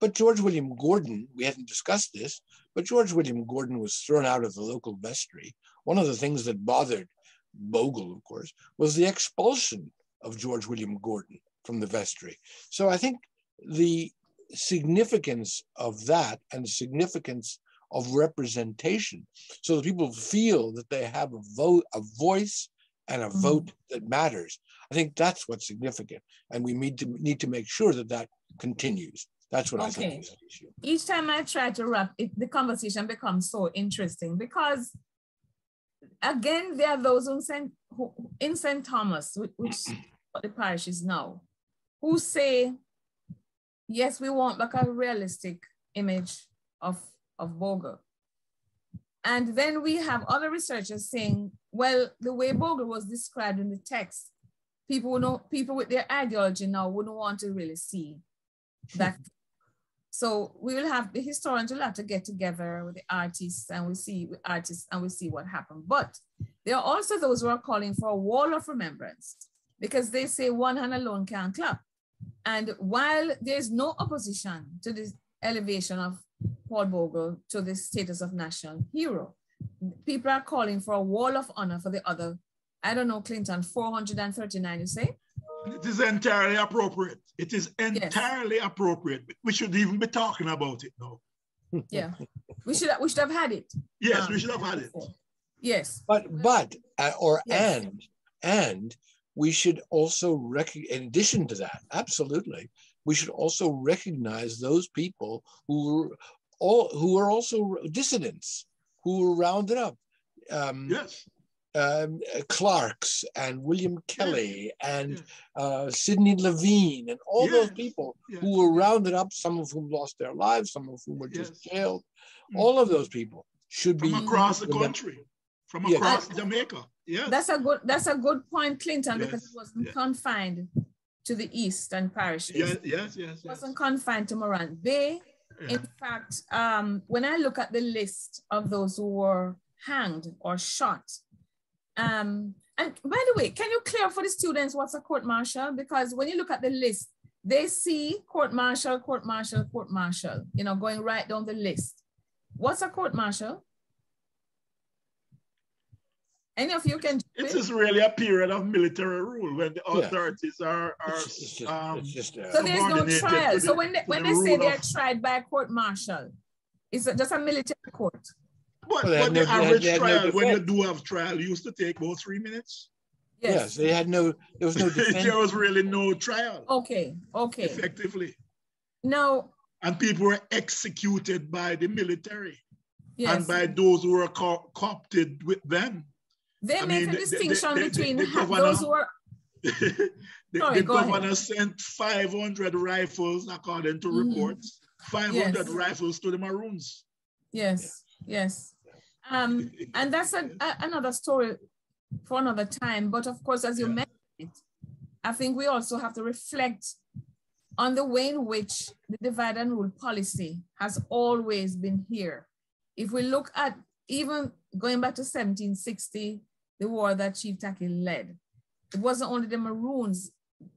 but George William Gordon, we hadn't discussed this, but George William Gordon was thrown out of the local vestry. One of the things that bothered Bogle, of course, was the expulsion of George William Gordon from the vestry. So I think the significance of that and the significance of representation so that people feel that they have a vote a voice and a mm-hmm. vote that matters i think that's what's significant and we need to need to make sure that that continues That's what I Okay. think the issue. Each time I try to wrap it, the conversation becomes so interesting because again, there are those in St. who- in St. Thomas, which the parish is now, who say, yes, we want like a realistic image of, of Bogle. And then we have other researchers saying, well, the way Bogle was described in the text, people know people with their ideology now wouldn't want to really see hmm. that. so we will have the historians will have to get together with the artists and we see with artists and we see what happened. But there are also those who are calling for a wall of remembrance because they say one hand alone can't clap. And while there's no opposition to this elevation of Paul Bogle to the status of national hero, people are calling for a wall of honor for the other, I don't know, Clinton, 439, you say? It is entirely appropriate. It is entirely appropriate. We should even be talking about it now. Yeah. We should, we should have had it. Yes, um, we should have had it. Yes. But but uh, or Yes. and and we should also recognize. In addition to that, absolutely, we should also recognize those people who were all who were also dissidents who were rounded up. Um, yes. Um, Clarks and William Kelly and uh, Sidney Levien and all those people who were rounded up, some of whom lost their lives, some of whom were just jailed. All of those people should be From across the remembered. country, from Yes. across Jamaica. Yeah, That's a good that's a good point, Clinton, Yes, because it wasn't confined to the east and parishes. Yes, yes, yes, It wasn't confined to Morant Bay. In fact, um, when I look at the list of those who were hanged or shot, um, and by the way, can you clear for the students what's a court martial? Because when you look at the list, they see court martial, court martial, court martial, you know, going right down the list. What's a court martial? Any of you can do It it? is really a period of military rule when the Yeah. authorities are, are just- um, it's just, uh, So there's no trial. to So when they, when the they say they're of- tried by a court martial, it's just a military court. But, Well, they had but no- the they had- average they had no trial, when you do have trial, used to take about three minutes. Yes, they had no. There was no defense. there was really no trial. Okay, okay. Effectively. Now, And people were executed by the military Yes. and by those who were co- co-opted with them. They I make mean, a distinction the- the- between the governor- those who are. The, Sorry, the go ahead. governor sent 500 rifles, according to Mhm. reports, 500 Yes. rifles to the Maroons. Yes, yes. Um, and that's a, a- another story for another time. But of course, as you mentioned it, I think we also have to reflect on the way in which the divide and rule policy has always been here. If we look at even going back to 1760, the war that Chief Tacky led, it wasn't only the Maroons,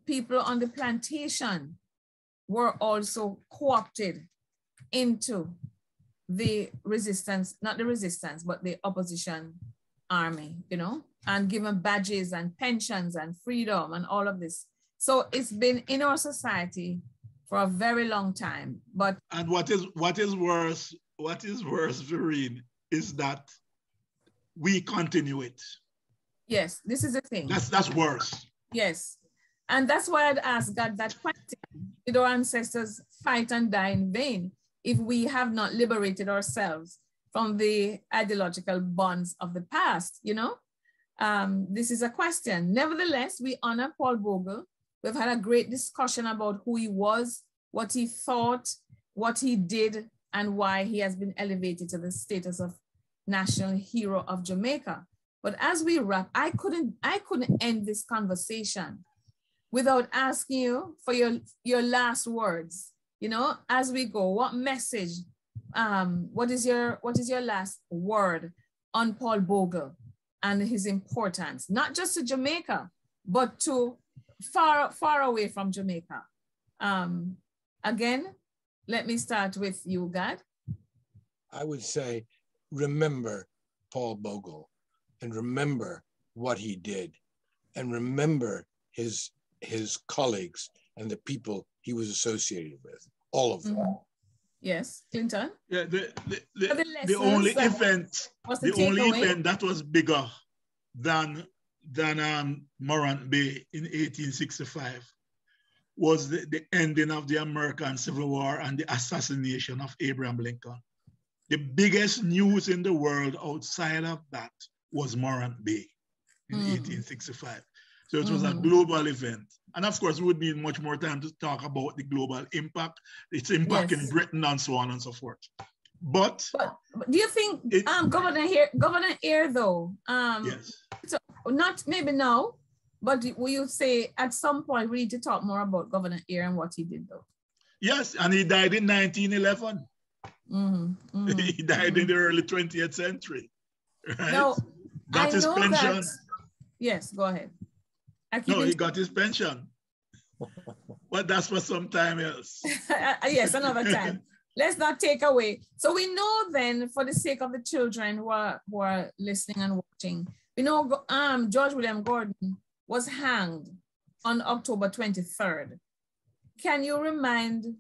people on the plantation were also co-opted into the resistance, not the resistance, but the opposition army, you know, and given badges and pensions and freedom and all of this. So it's been in our society for a very long time. But And what is what is worse, what is worse, Verene, is that we continue it. Yes, this is the thing. That's that's worse. Yes. And that's why I'd ask Gad that question. Did our ancestors fight and die in vain if we have not liberated ourselves from the ideological bonds of the past, you know? Um, this is a question. Nevertheless, we honor Paul Bogle. We've had a great discussion about who he was, what he thought, what he did, and why he has been elevated to the status of national hero of Jamaica. But as we wrap, I couldn't, I couldn't end this conversation without asking you for your, your last words. You know, as we go, what message, um, what is your what is your last word on Paul Bogle and his importance, not just to Jamaica, but to far, far away from Jamaica? Um, again, let me start with you, Gad. I would say, remember Paul Bogle and remember what he did and remember his his colleagues and the people he was associated with, all of them. Mhm. Yes, Clinton. Yeah, the, the, the, the the only event, What's the the only takeaway? event that was bigger than than um, Morant Bay in 1865 was the, the ending of the American Civil War and the assassination of Abraham Lincoln. The biggest news in the world outside of that was Morant Bay in mm. 1865. So it was mm. a global event. And of course, we would need much more time to talk about the global impact, its impact yes. in Britain, and so on and so forth. But, but do you think it, um, Governor here, Governor Eyre, though, um, yes. so not maybe now, but will you say at some point we need to talk more about Governor Eyre and what he did, though? Yes, and he died in 1911. Mm-hmm, mm-hmm, he died mm-hmm. in the early 20th century. Right? Now, got I his pension. That, yes, go ahead. No, he got his pension. but that's for some time else. yes, another time. Let's not take away. So we know then, for the sake of the children who are, who are listening and watching, we know um, George William Gordon was hanged on October 23rd. Can you remind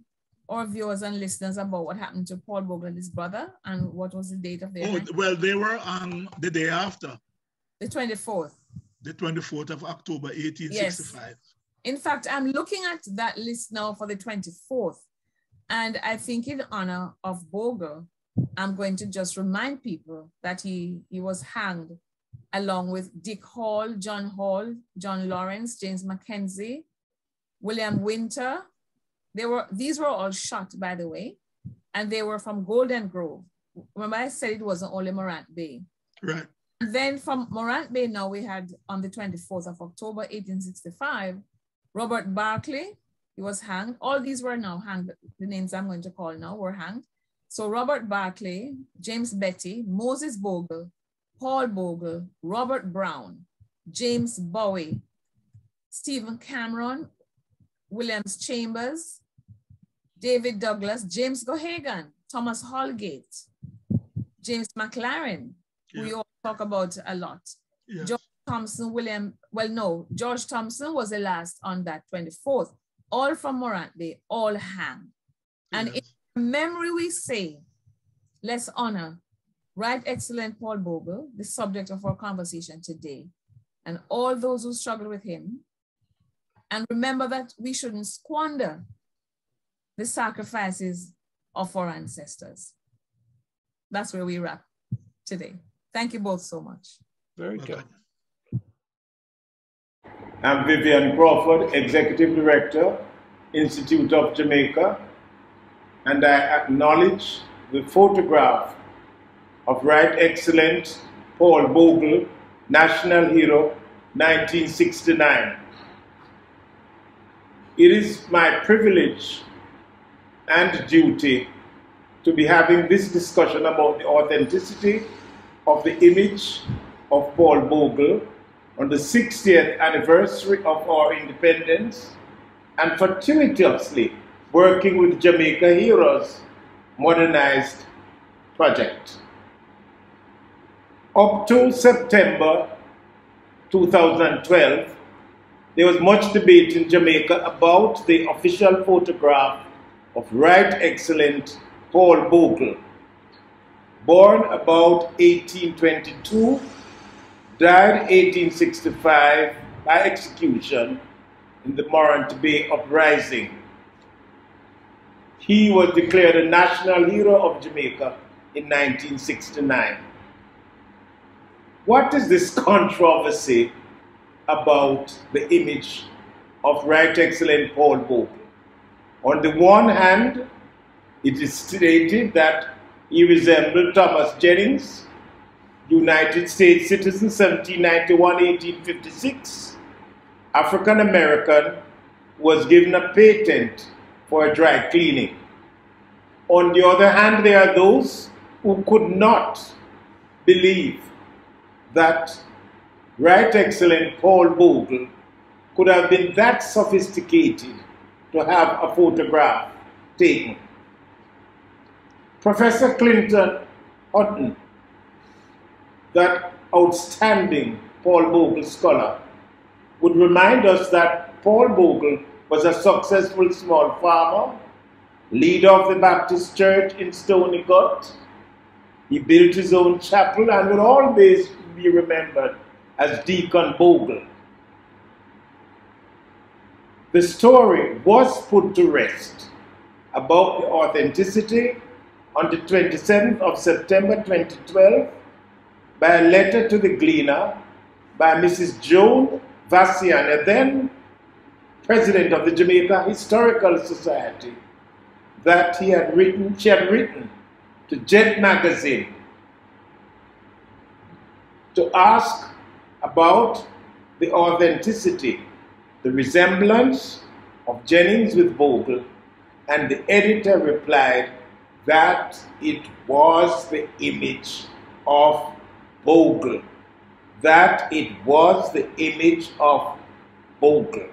our viewers and listeners about what happened to Paul Bogle and his brother and what was the date of their Oh, well, they were on the day after. The 24th. The 24th of October, 1865. Yes. In fact, I'm looking at that list now for the 24th. And I think in honor of Bogle, I'm going to just remind people that he, he was hanged along with Dick Hall, John Hall, John Lawrence, James Mackenzie, William Winter. They were, these were all shot, by the way, and they were from Golden Grove. Remember I said it wasn't only Morant Bay. Right. And then from Morant Bay now we had on the 24th of October, 1865, Robert Barclay, he was hanged. All these were now hanged. The names I'm going to call now were hanged. So Robert Barclay, James Betty, Moses Bogle, Paul Bogle, Robert Brown, James Bowie, Stephen Cameron, Williams Chambers, David Douglas, James Geoghegan, Thomas Holgate, James McLaren, yeah. you all talk about a lot. Yes. George Thompson, William, well, no, George Thompson was the last on that 24th, all from Morant Bay, all hanged. And yes. in memory we say, let's honor Right Excellent Paul Bogle, the subject of our conversation today, and all those who struggle with him. And remember that we shouldn't squander the sacrifices of our ancestors. That's where we wrap today. Thank you both so much. Very good. I'm Vivian Crawford, Executive Director, Institute of Jamaica, and I acknowledge the photograph of Right Excellent Paul Bogle, National Hero, 1969. It is my privilege and duty to be having this discussion about the authenticity of the image of Paul Bogle on the 60th anniversary of our independence and fortuitously working with Jamaica Heroes Modernized Project. Up to September 2012, there was much debate in Jamaica about the official photograph of Right Excellent Paul Bogle. Born about 1822, died 1865 by execution in the Morant Bay Uprising. He was declared a national hero of Jamaica in 1969. What is this controversy about the image of Right Excellent Paul Bogle? On the one hand, it is stated that he resembled Thomas Jennings, United States citizen, 1791-1856, African American, was given a patent for a dry cleaning. On the other hand, there are those who could not believe that Right Excellent Paul Bogle could have been that sophisticated to have a photograph taken. Professor Clinton uh, Hutton, that outstanding Paul Bogle scholar, would remind us that Paul Bogle was a successful small farmer, leader of the Baptist Church in Stony Gut. He built his own chapel and would always be remembered as Deacon Bogle. The story was put to rest about the authenticity on the 27th of September 2012 by a letter to the Gleaner by Mrs. Joan Vasiana, then president of the Jamaica Historical Society, that he had written, she had written to Jet Magazine to ask about the authenticity, the resemblance of Jennings with Bogle, and the editor replied that it was the image of Bogle, that it was the image of Bogle.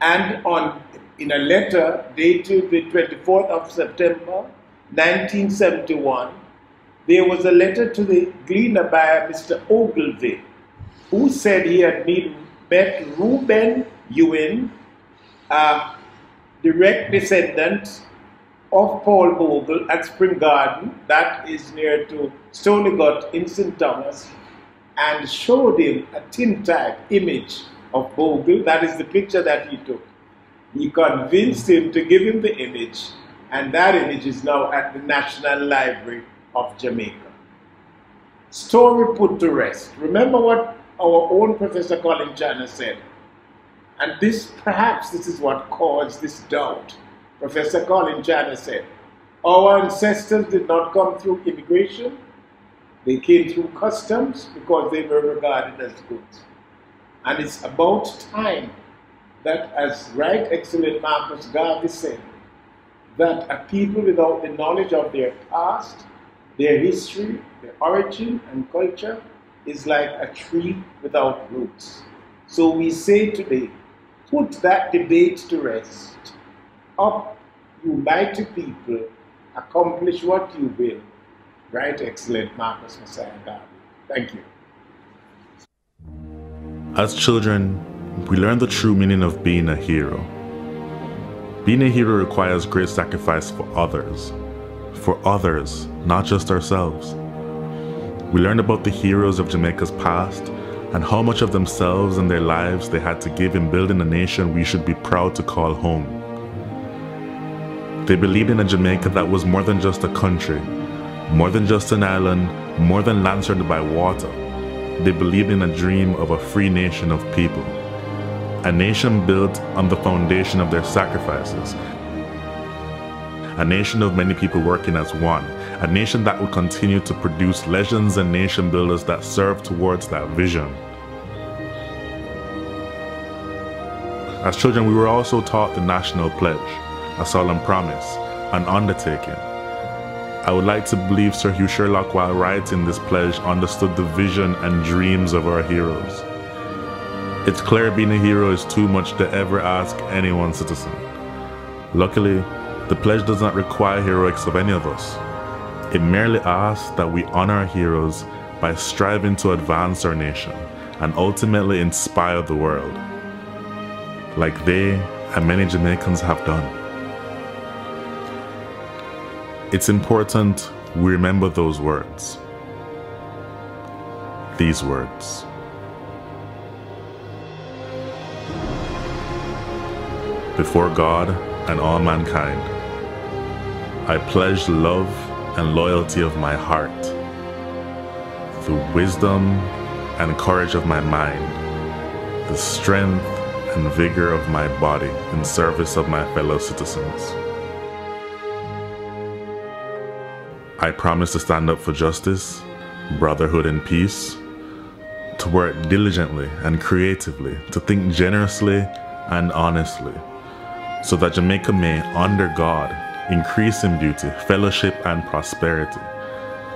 And on, in a letter dated the 24th of September 1971, there was a letter to the gleaner by Mr. Ogilvie, who said he had meet, met Reuben Ewing, a direct descendant of Paul Bogle at Spring Garden, that is near to Stonygut in St. Thomas, and showed him a tintype image of Bogle. That is the picture that he took. He convinced him to give him the image, and that image is now at the National Library of Jamaica. Story put to rest. Remember what our own Professor Colin China said. And this, perhaps, this is what caused this doubt. Professor Colin China said, Our ancestors did not come through immigration, they came through customs because they were regarded as goods. And it's about time that, as Right Excellent Marcus Garvey said, that a people without the knowledge of their past, their history, their origin, and culture is like a tree without roots. So we say today, put that debate to rest. Up, you mighty people, accomplish what you will. Right, excellent Marcus Messiah Garvey. Thank you. As children, we learn the true meaning of being a hero. Being a hero requires great sacrifice for others. For others, not just ourselves. We learned about the heroes of Jamaica's past and how much of themselves and their lives they had to give in building a nation we should be proud to call home. They believed in a Jamaica that was more than just a country, more than just an island, more than land surrounded by water. They believed in a dream of a free nation of people. A nation built on the foundation of their sacrifices. A nation of many people working as one. A nation that would continue to produce legends and nation builders that serve towards that vision. As children, we were also taught the National Pledge, a solemn promise, an undertaking. I would like to believe Sir Hugh Sherlock, while writing this pledge, understood the vision and dreams of our heroes. It's clear being a hero is too much to ever ask any one citizen. Luckily, the pledge does not require heroics of any of us. It merely asks that we honor our heroes by striving to advance our nation and ultimately inspire the world, like they and many Jamaicans have done. It's important we remember those words. These words. Before God and all mankind, I pledge love and loyalty of my heart, the wisdom and courage of my mind, the strength and vigor of my body in service of my fellow citizens. I promise to stand up for justice, brotherhood, and peace, to work diligently and creatively, to think generously and honestly, so that Jamaica may, under God, increase in beauty, fellowship, and prosperity,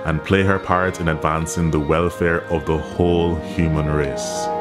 and play her part in advancing the welfare of the whole human race.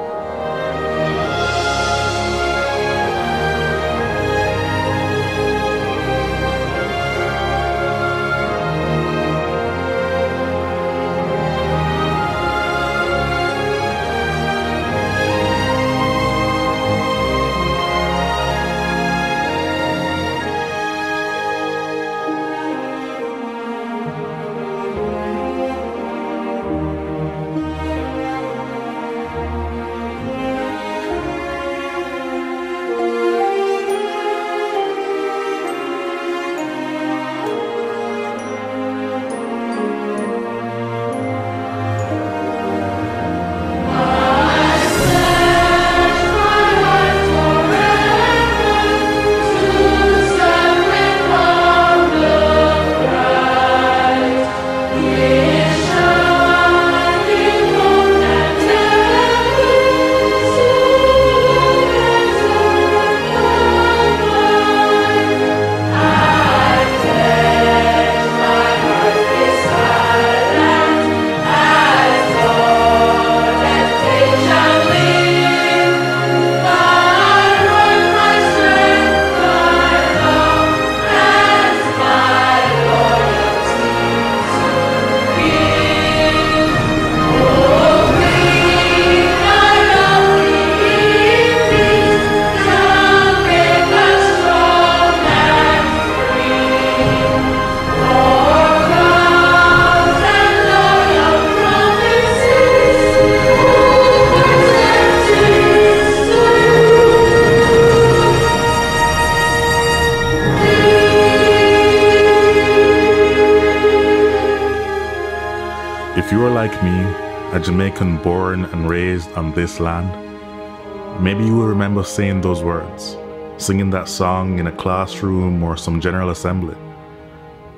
Land, maybe you will remember saying those words, singing that song in a classroom or some general assembly.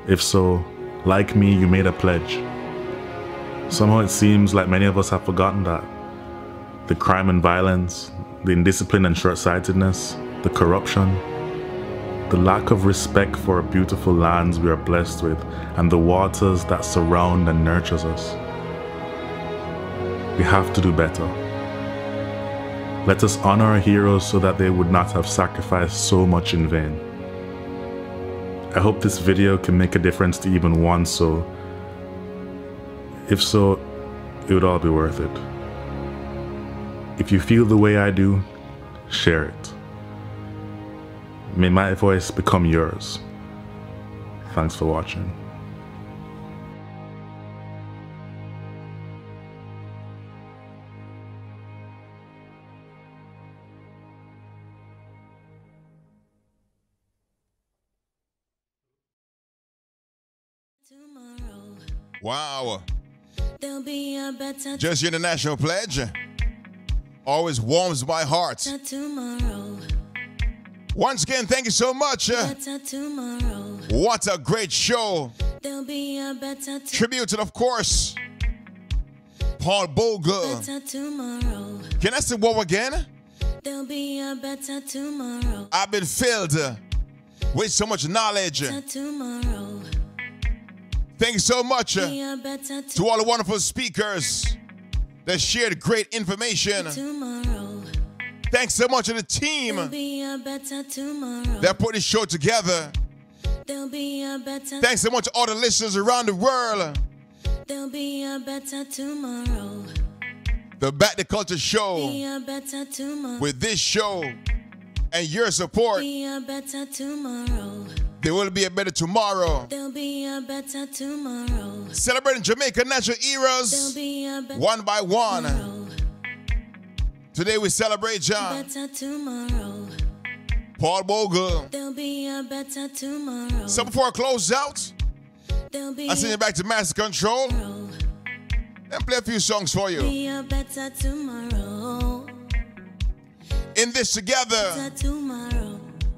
If so, like me, you made a pledge. Somehow it seems like many of us have forgotten that. The crime and violence, the indiscipline and short sightedness, the corruption, the lack of respect for our beautiful lands we are blessed with, and the waters that surround and nurtures us. We have to do better. Let us honor our heroes so that they would not have sacrificed so much in vain. I hope this video can make a difference to even one soul. If so, it would all be worth it. If you feel the way I do, share it. May my voice become yours. Thanks for watching. Just your international pledge. Always warms my heart. Once again, thank you so much. What a great show. There'll a better t- Tribute, of course, Paul Bogle. Can I say what again? There'll be a better tomorrow. I've been filled with so much knowledge. Tomorrow. Thank you so much uh, Be a better t- to all the wonderful speakers that shared great information. tomorrow. Thanks so much to the team There'll be a better tomorrow. that put this show together. There'll be a better Thanks so much to all the listeners around the world. There'll be a better tomorrow. The Back the Culture Show Be a better tomorrow. with this show and your support, Be a better tomorrow. There will be a better tomorrow. There'll be a better tomorrow. Celebrating Jamaica natural eras one by one. Today we celebrate John better tomorrow. Paul Bogle. There'll be a better tomorrow. So before I close out, I send you back to Master Control and play a few songs for you. be a better tomorrow. In this together, Better tomorrow.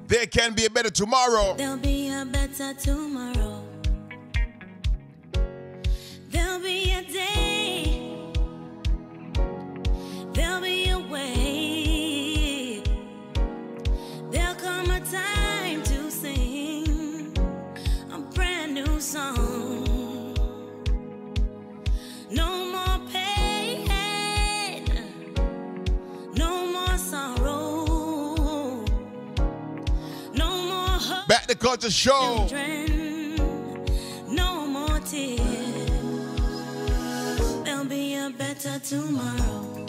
There can be a better tomorrow. There'll be a better tomorrow. The Culture Show. children, no more tears. There'll be a better tomorrow.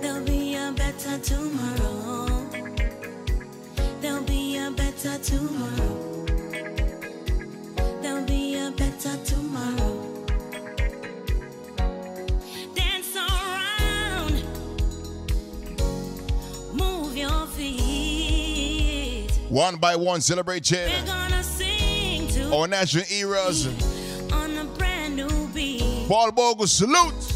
There'll be a better tomorrow. There'll be a better tomorrow. One by one, celebrating We're gonna sing to our national eras. on a brand new beat. Paul Bogle, salute.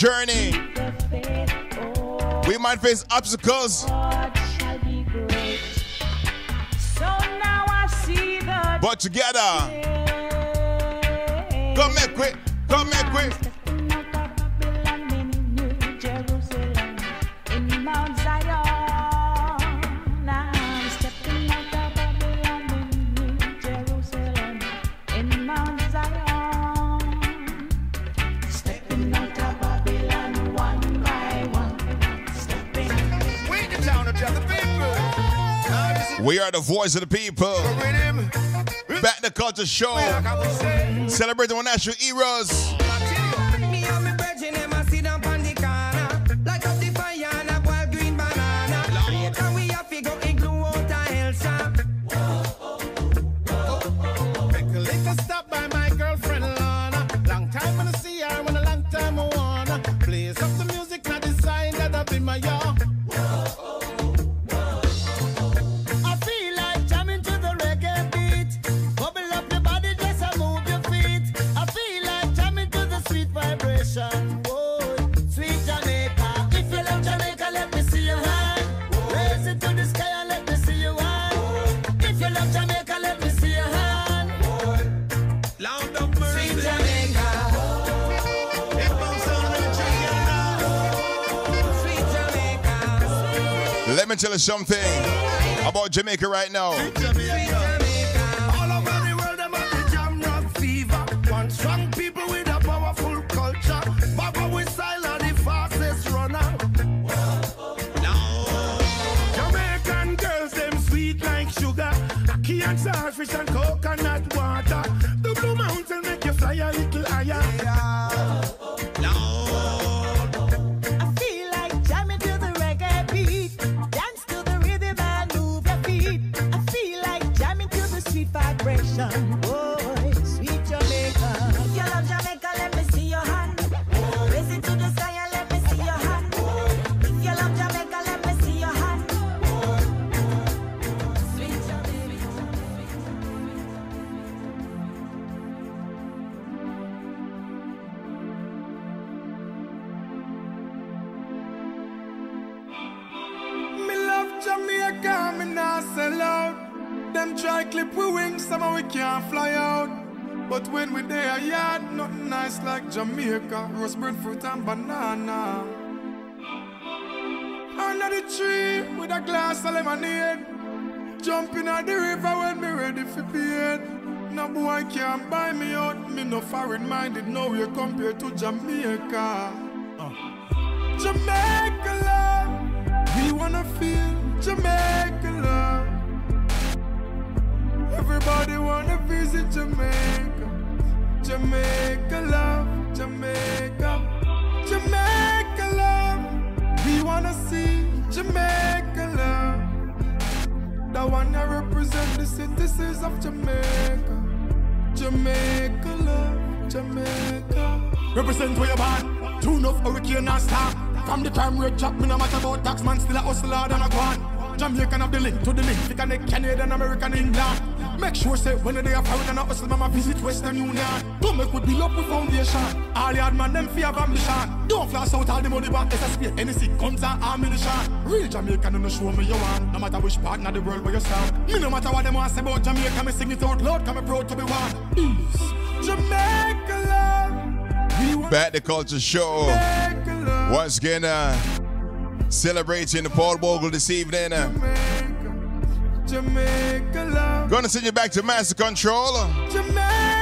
Journey, we might face obstacles, God shall be great. So now I see the but together, come make quick, We are the voice of the people. Back the culture show. Celebrating our national heroes. Something about Jamaica right now. Compared to Jamaica. Uh. Jamaica love. We wanna feel Jamaica love. Everybody wanna visit Jamaica. Jamaica love, Jamaica. Jamaica love. We wanna see Jamaica love. The one that represent the citizens of Jamaica. Jamaica love, Jamaica. Represent where you born. Two enough hurricane and storm. From the time rate chop, me no matter about tax man, still a hustle hard and a gone. Jamaican have the link to the link, they connect Canadian, American, and England. Make sure say when they are foreign and a hustle, mama visit Western Union. Don't make we build up with foundation. All the hard man, them fear of ambition. Don't flash out all the money back, SSP, NC, guns and ammunition. Real Jamaican, no show me you want. No matter which part of the world where you stand. Me no matter what them want say about Jamaica, me sing it out loud, come me proud to be one. Peace. Jamaica love. Back the culture show. Once again, uh, celebrating the Paul Bogle this evening. Uh, Jamaica love. gonna send you back to Master Control. Jamaica